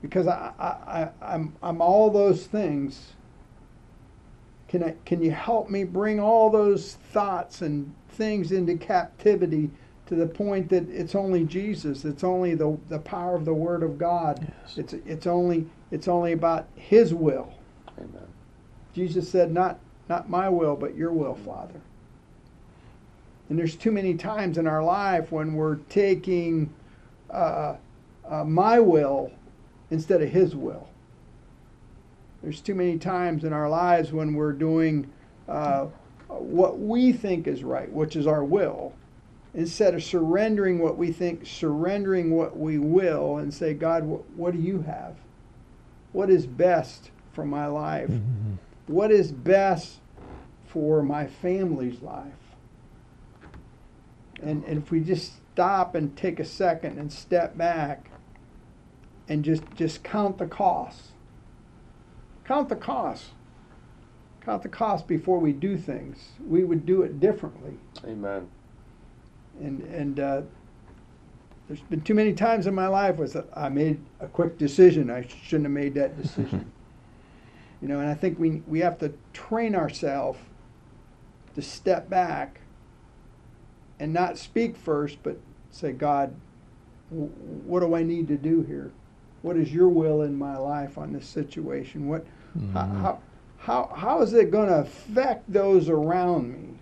because I, I, I, I'm, I'm all those things. Can, I, can you help me bring all those thoughts and things into captivity to the point that it's only Jesus, it's only the, the power of the Word of God, Yes. it's, it's, only, it's only about His will. Amen. Jesus said, not, not my will, but your will, Father. And there's too many times in our life when we're taking uh, uh, my will instead of His will. There's too many times in our lives when we're doing uh, what we think is right, which is our will, instead of surrendering what we think, surrendering what we will, and say, God, what, what do you have? what is best for my life? What is best for my family's life? And, and if we just stop and take a second and step back and just, just count the costs. Count the costs. Count the costs before we do things. We would do it differently. Amen. And, and uh, there's been too many times in my life was that I made a quick decision. I shouldn't have made that decision. [LAUGHS] you know, and I think we, we have to train ourselves to step back and not speak first, but say, God, w- what do I need to do here? What is your will in my life on this situation? What, how, how, how, how is it going to affect those around me?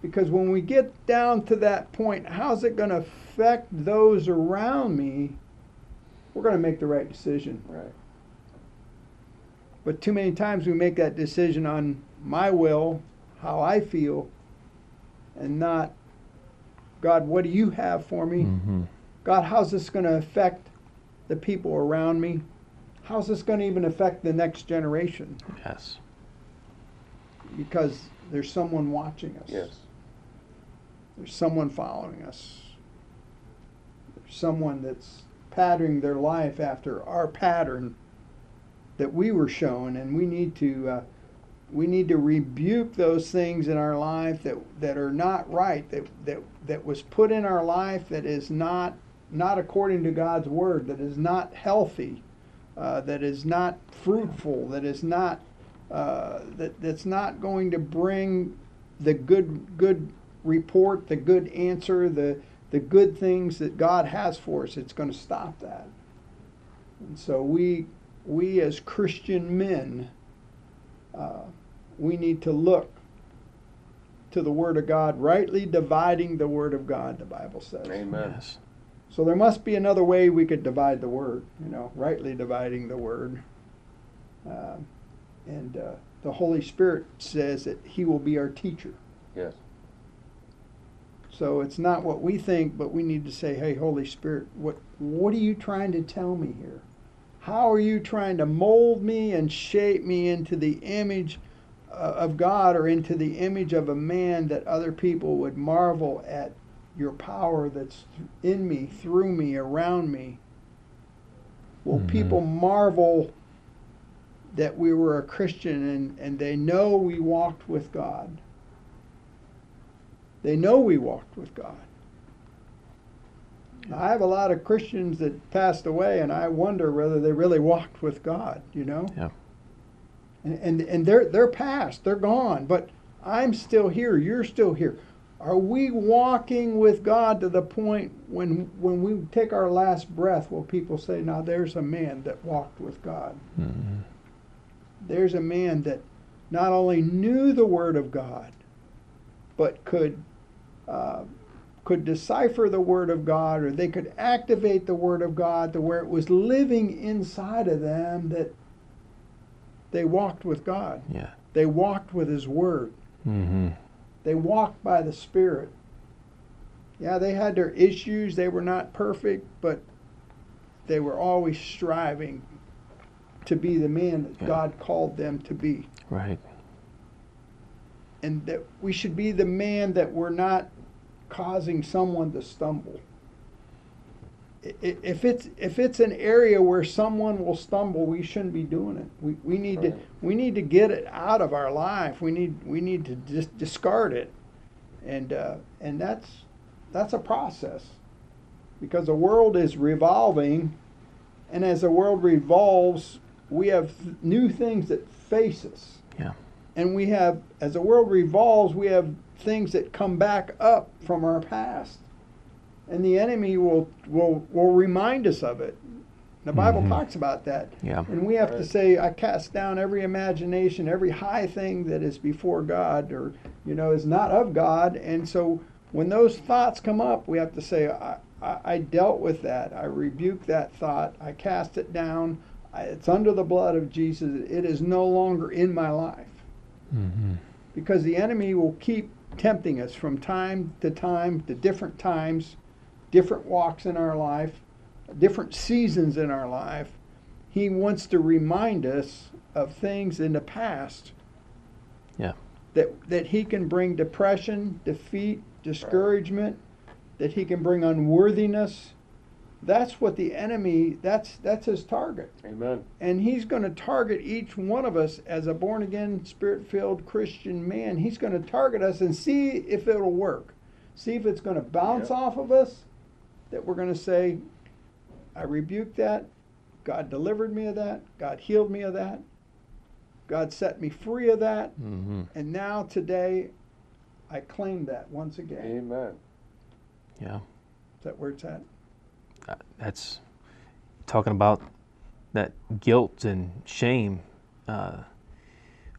Because when we get down to that point, how's it going to affect those around me? We're going to make the right decision. Right. But too many times we make that decision on my will, how I feel, and not, God, what do you have for me? Mm-hmm. God, how's this going to affect the people around me? How's this going to even affect the next generation? Yes. Because there's someone watching us. Yes. There's someone following us. There's someone that's patterning their life after our pattern that we were shown, and we need to uh, we need to rebuke those things in our life that that are not right. That that that was put in our life that is not not according to God's word. That is not healthy. Uh, that is not fruitful. That is not uh, that that's not going to bring the good good report, the good answer, the the good things that God has for us. It's going to stop that. And so we we as Christian men, uh, we need to look to the Word of God, rightly dividing the Word of God. The Bible says. Amen. Yes. So there must be another way we could divide the Word. You know, rightly dividing the Word. Uh, and uh, the Holy Spirit says that He will be our teacher. Yes. So it's not what we think, but we need to say, "Hey, Holy Spirit, what what are you trying to tell me here? How are you trying to mold me and shape me into the image uh, of God or into the image of a man that other people would marvel at your power that's in me, through me, around me? Will Mhm. people marvel that we were a Christian and, and they know we walked with God? They know we walked with God. I have a lot of Christians that passed away, and I wonder whether they really walked with God. You know. Yeah. And and, and they're they're past, they're gone, but I'm still here. You're still here. Are we walking with God to the point when when we take our last breath, will people say, "Now there's a man that walked with God. Mm-hmm. There's a man that not only knew the Word of God, but could." Uh, could decipher the Word of God, or they could activate the Word of God to where it was living inside of them that they walked with God. Yeah. They walked with His Word. Mm-hmm. They walked by the Spirit. Yeah, they had their issues. They were not perfect, but they were always striving to be the man that Yeah. God called them to be. Right. And that we should be the man that we're not causing someone to stumble. If it's if it's an area where someone will stumble, we shouldn't be doing it. We, we need to Right. We need to get it out of our life. We need we need to just discard it, and uh, and that's that's a process, because the world is revolving, and as the world revolves, we have th- new things that face us. Yeah. and we have as the world revolves we have things that come back up from our past. And the enemy will will will remind us of it the bible Mhm. talks about that. Yeah. and we have to say i cast down every imagination every high thing that is before god or you know is not of god. And so when those thoughts come up we have to say i i, I dealt with that. I rebuke that thought. I cast it down. I, it's under the blood of jesus. It is no longer in my life. Mm-hmm. because the enemy will keep tempting us from time to time to different times, different walks in our life, different seasons in our life He wants to remind us of things in the past. Yeah. That that he can bring depression, defeat, discouragement, that he can bring unworthiness. That's what the enemy that's that's his target. Amen. And he's going to target each one of us as a born again, spirit filled Christian man. He's going to target us and see if it'll work. See if it's going to bounce Yeah. off of us, that we're going to say, I rebuked that. God delivered me of that. God healed me of that. God set me free of that. hmm And now, today, I claim that once again. Amen. Yeah. Is that where it's at? Uh, That's talking about that guilt and shame. Uh,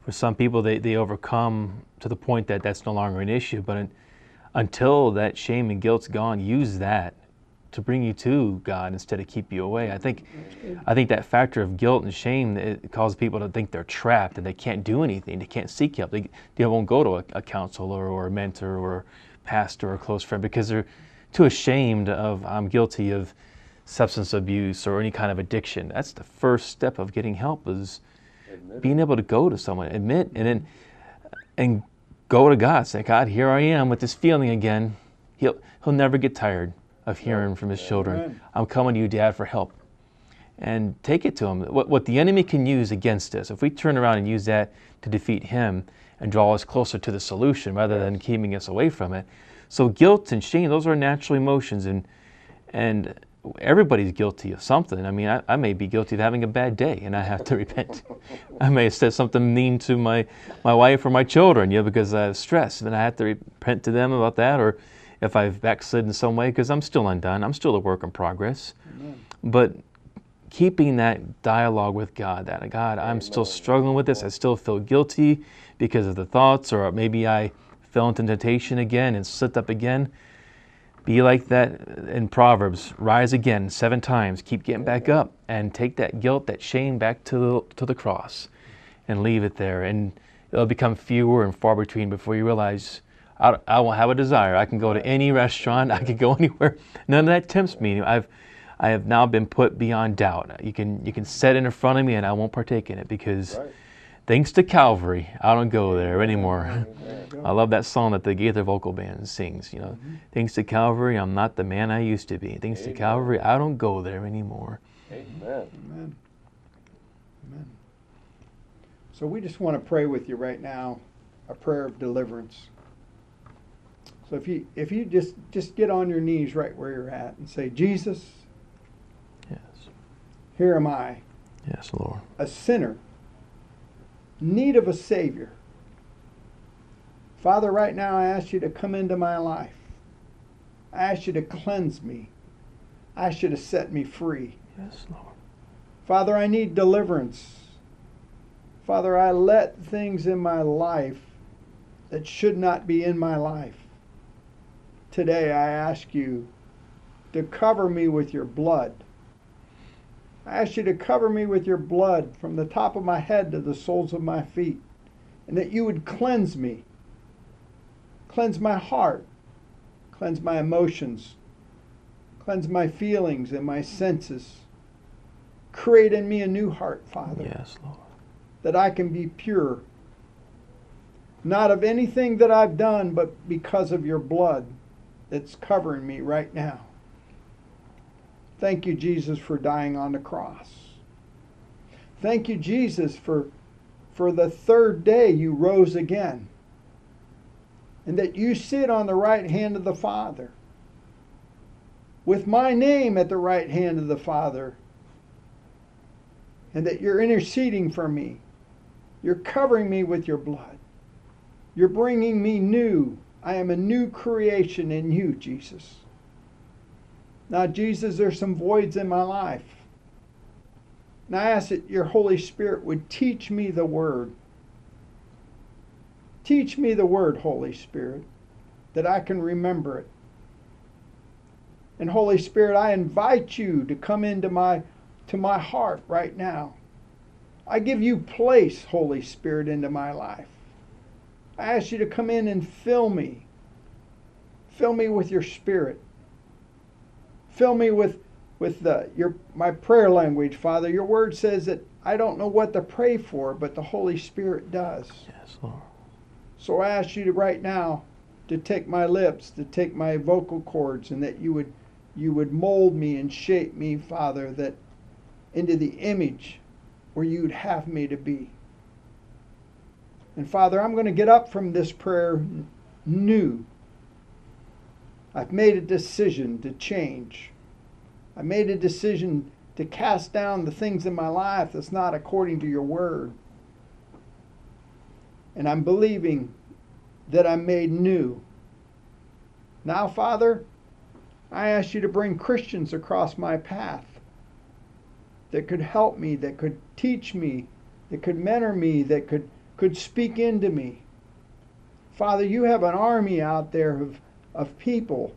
for some people, they, they overcome to the point that that's no longer an issue. But un, until that shame and guilt's gone, use that to bring you to God instead of keep you away. I think, I think that factor of guilt and shame it causes people to think they're trapped and they can't do anything. They can't seek help. They, they won't go to a, a counselor or a mentor or pastor or a close friend because they're too ashamed of I'm guilty of substance abuse or any kind of addiction. That's the first step of getting help is Admit being able to go to someone, admit, and then and go to God. Say, God, here I am with this feeling again. He'll he'll never get tired of hearing from his children. Amen. I'm coming to you, Dad, for help. And take it to him. What, what the enemy can use against us, if we turn around and use that to defeat him and draw us closer to the solution rather than keeping us away from it. So guilt and shame, those are natural emotions and and everybody's guilty of something. I mean, I, I may be guilty of having a bad day and I have to [LAUGHS] repent. I may have said something mean to my, my wife or my children, you know, because I was stressed. And I have to repent to them about that. Or if I've backslid in some way, because I'm still undone. I'm still a work in progress. But keeping that dialogue with God, that God, I'm still struggling with this. I still feel guilty because of the thoughts, or maybe I fell into temptation again and slipped up again. Be like that in Proverbs. Rise again seven times. Keep getting back up and take that guilt, that shame back to the, to the cross and leave it there. And it'll become fewer and far between before you realize I, I won't have a desire. I can go to any restaurant. I can go [LAUGHS] anywhere. None of that tempts me. I've, I have now been put beyond doubt. You can, you can set it in front of me and I won't partake in it because Right. thanks to Calvary, I don't go there anymore. [LAUGHS] I love that song that the Gaither Vocal Band sings. You know, thanks to Calvary, I'm not the man I used to be. Thanks to Calvary, I don't go there anymore. Amen. Amen. Amen. So we just want to pray with you right now, a prayer of deliverance. So if you if you just just get on your knees right where you're at and say, Jesus, Yes, here am I, yes, Lord. a sinner, need of a savior. Father, right now I ask you to come into my life. I ask you to cleanse me. I ask you to set me free. Yes, Lord. Father, I need deliverance. Father, I let things in my life that should not be in my life. Today, I ask you to cover me with your blood. I ask you to cover me with your blood from the top of my head to the soles of my feet, and that you would cleanse me. Cleanse my heart. Cleanse my emotions. Cleanse my feelings and my senses. Create in me a new heart, Father, Yes, Lord. that I can be pure. Not of anything that I've done, but because of your blood that's covering me right now. Thank you, Jesus, for dying on the cross. Thank you, Jesus, for, for the third day you rose again. And that you sit on the right hand of the Father. With my name at the right hand of the Father. And that you're interceding for me. You're covering me with your blood. You're bringing me new. I am a new creation in you, Jesus. Now, Jesus, there's some voids in my life. And I ask that your Holy Spirit would teach me the Word. Teach me the Word, Holy Spirit, that I can remember it. And Holy Spirit, I invite you to come into my to my heart right now. I give you place, Holy Spirit, into my life. I ask you to come in and fill me. Fill me with your spirit. Fill me with, with the, your my prayer language, Father. Your word says that I don't know what to pray for, but the Holy Spirit does. Yes, Lord. So I ask you to right now to take my lips, to take my vocal cords, and that you would you would mold me and shape me, Father, that into the image where you'd have me to be. And Father, I'm going to get up from this prayer new. I've made a decision to change. I made a decision to cast down the things in my life that's not according to your word. And I'm believing that I'm made new. Now, Father, I ask you to bring Christians across my path that could help me, that could teach me, that could mentor me, that could, could speak into me. Father, you have an army out there of, of people.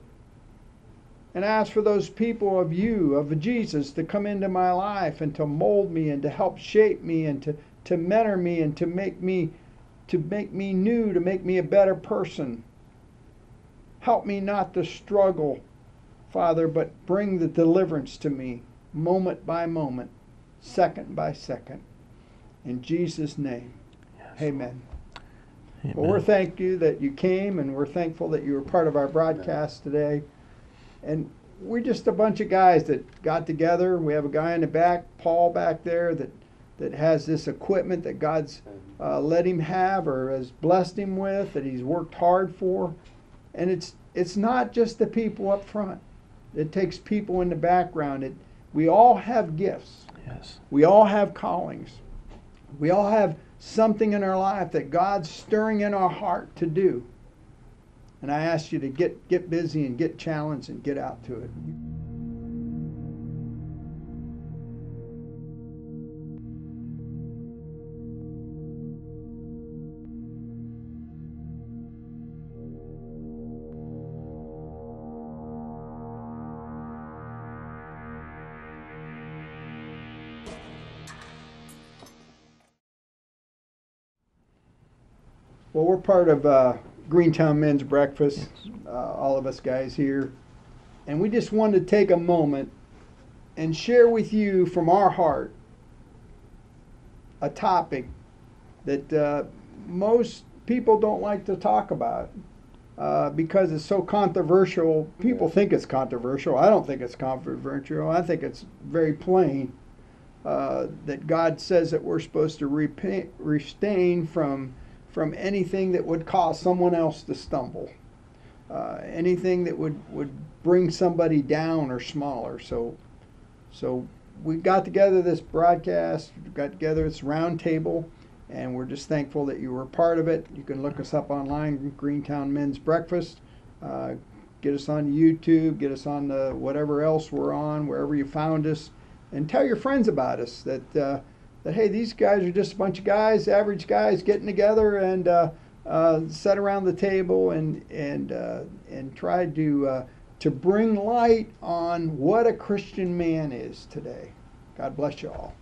And I ask for those people of you, of Jesus, to come into my life and to mold me and to help shape me and to, to mentor me and to make me to make me new, to make me a better person. Help me not to struggle, Father, but bring the deliverance to me moment by moment, second by second. In Jesus' name, amen. Amen. Well, we're thank you that you came, and we're thankful that you were part of our broadcast today. And we're just a bunch of guys that got together. We have a guy in the back, Paul back there, that that has this equipment that God's uh, let him have or has blessed him with, that he's worked hard for. And it's it's not just the people up front. It takes people in the background. It we all have gifts. yes. We all have callings. We all have something in our life that God's stirring in our heart to do. And I ask you to get, get busy and get challenged and get out to it. Well, we're part of uh, Greentown Men's Breakfast, uh, all of us guys here. And we just wanted to take a moment and share with you from our heart a topic that uh, most people don't like to talk about uh, because it's so controversial. People think it's controversial. I don't think it's controversial. I think it's very plain uh, that God says that we're supposed to repay, restrain from from anything that would cause someone else to stumble, uh, anything that would, would bring somebody down or smaller. So, so we got together this broadcast, we got together this roundtable, and we're just thankful that you were part of it. You can look us up online, Greentown Men's Breakfast. Uh, get us on YouTube, get us on the whatever else we're on, wherever you found us, and tell your friends about us that. Uh, that hey, these guys are just a bunch of guys, average guys, getting together and uh, uh, sat around the table and and uh, and tried to uh, to bring light on what a Christian man is today. God bless you all.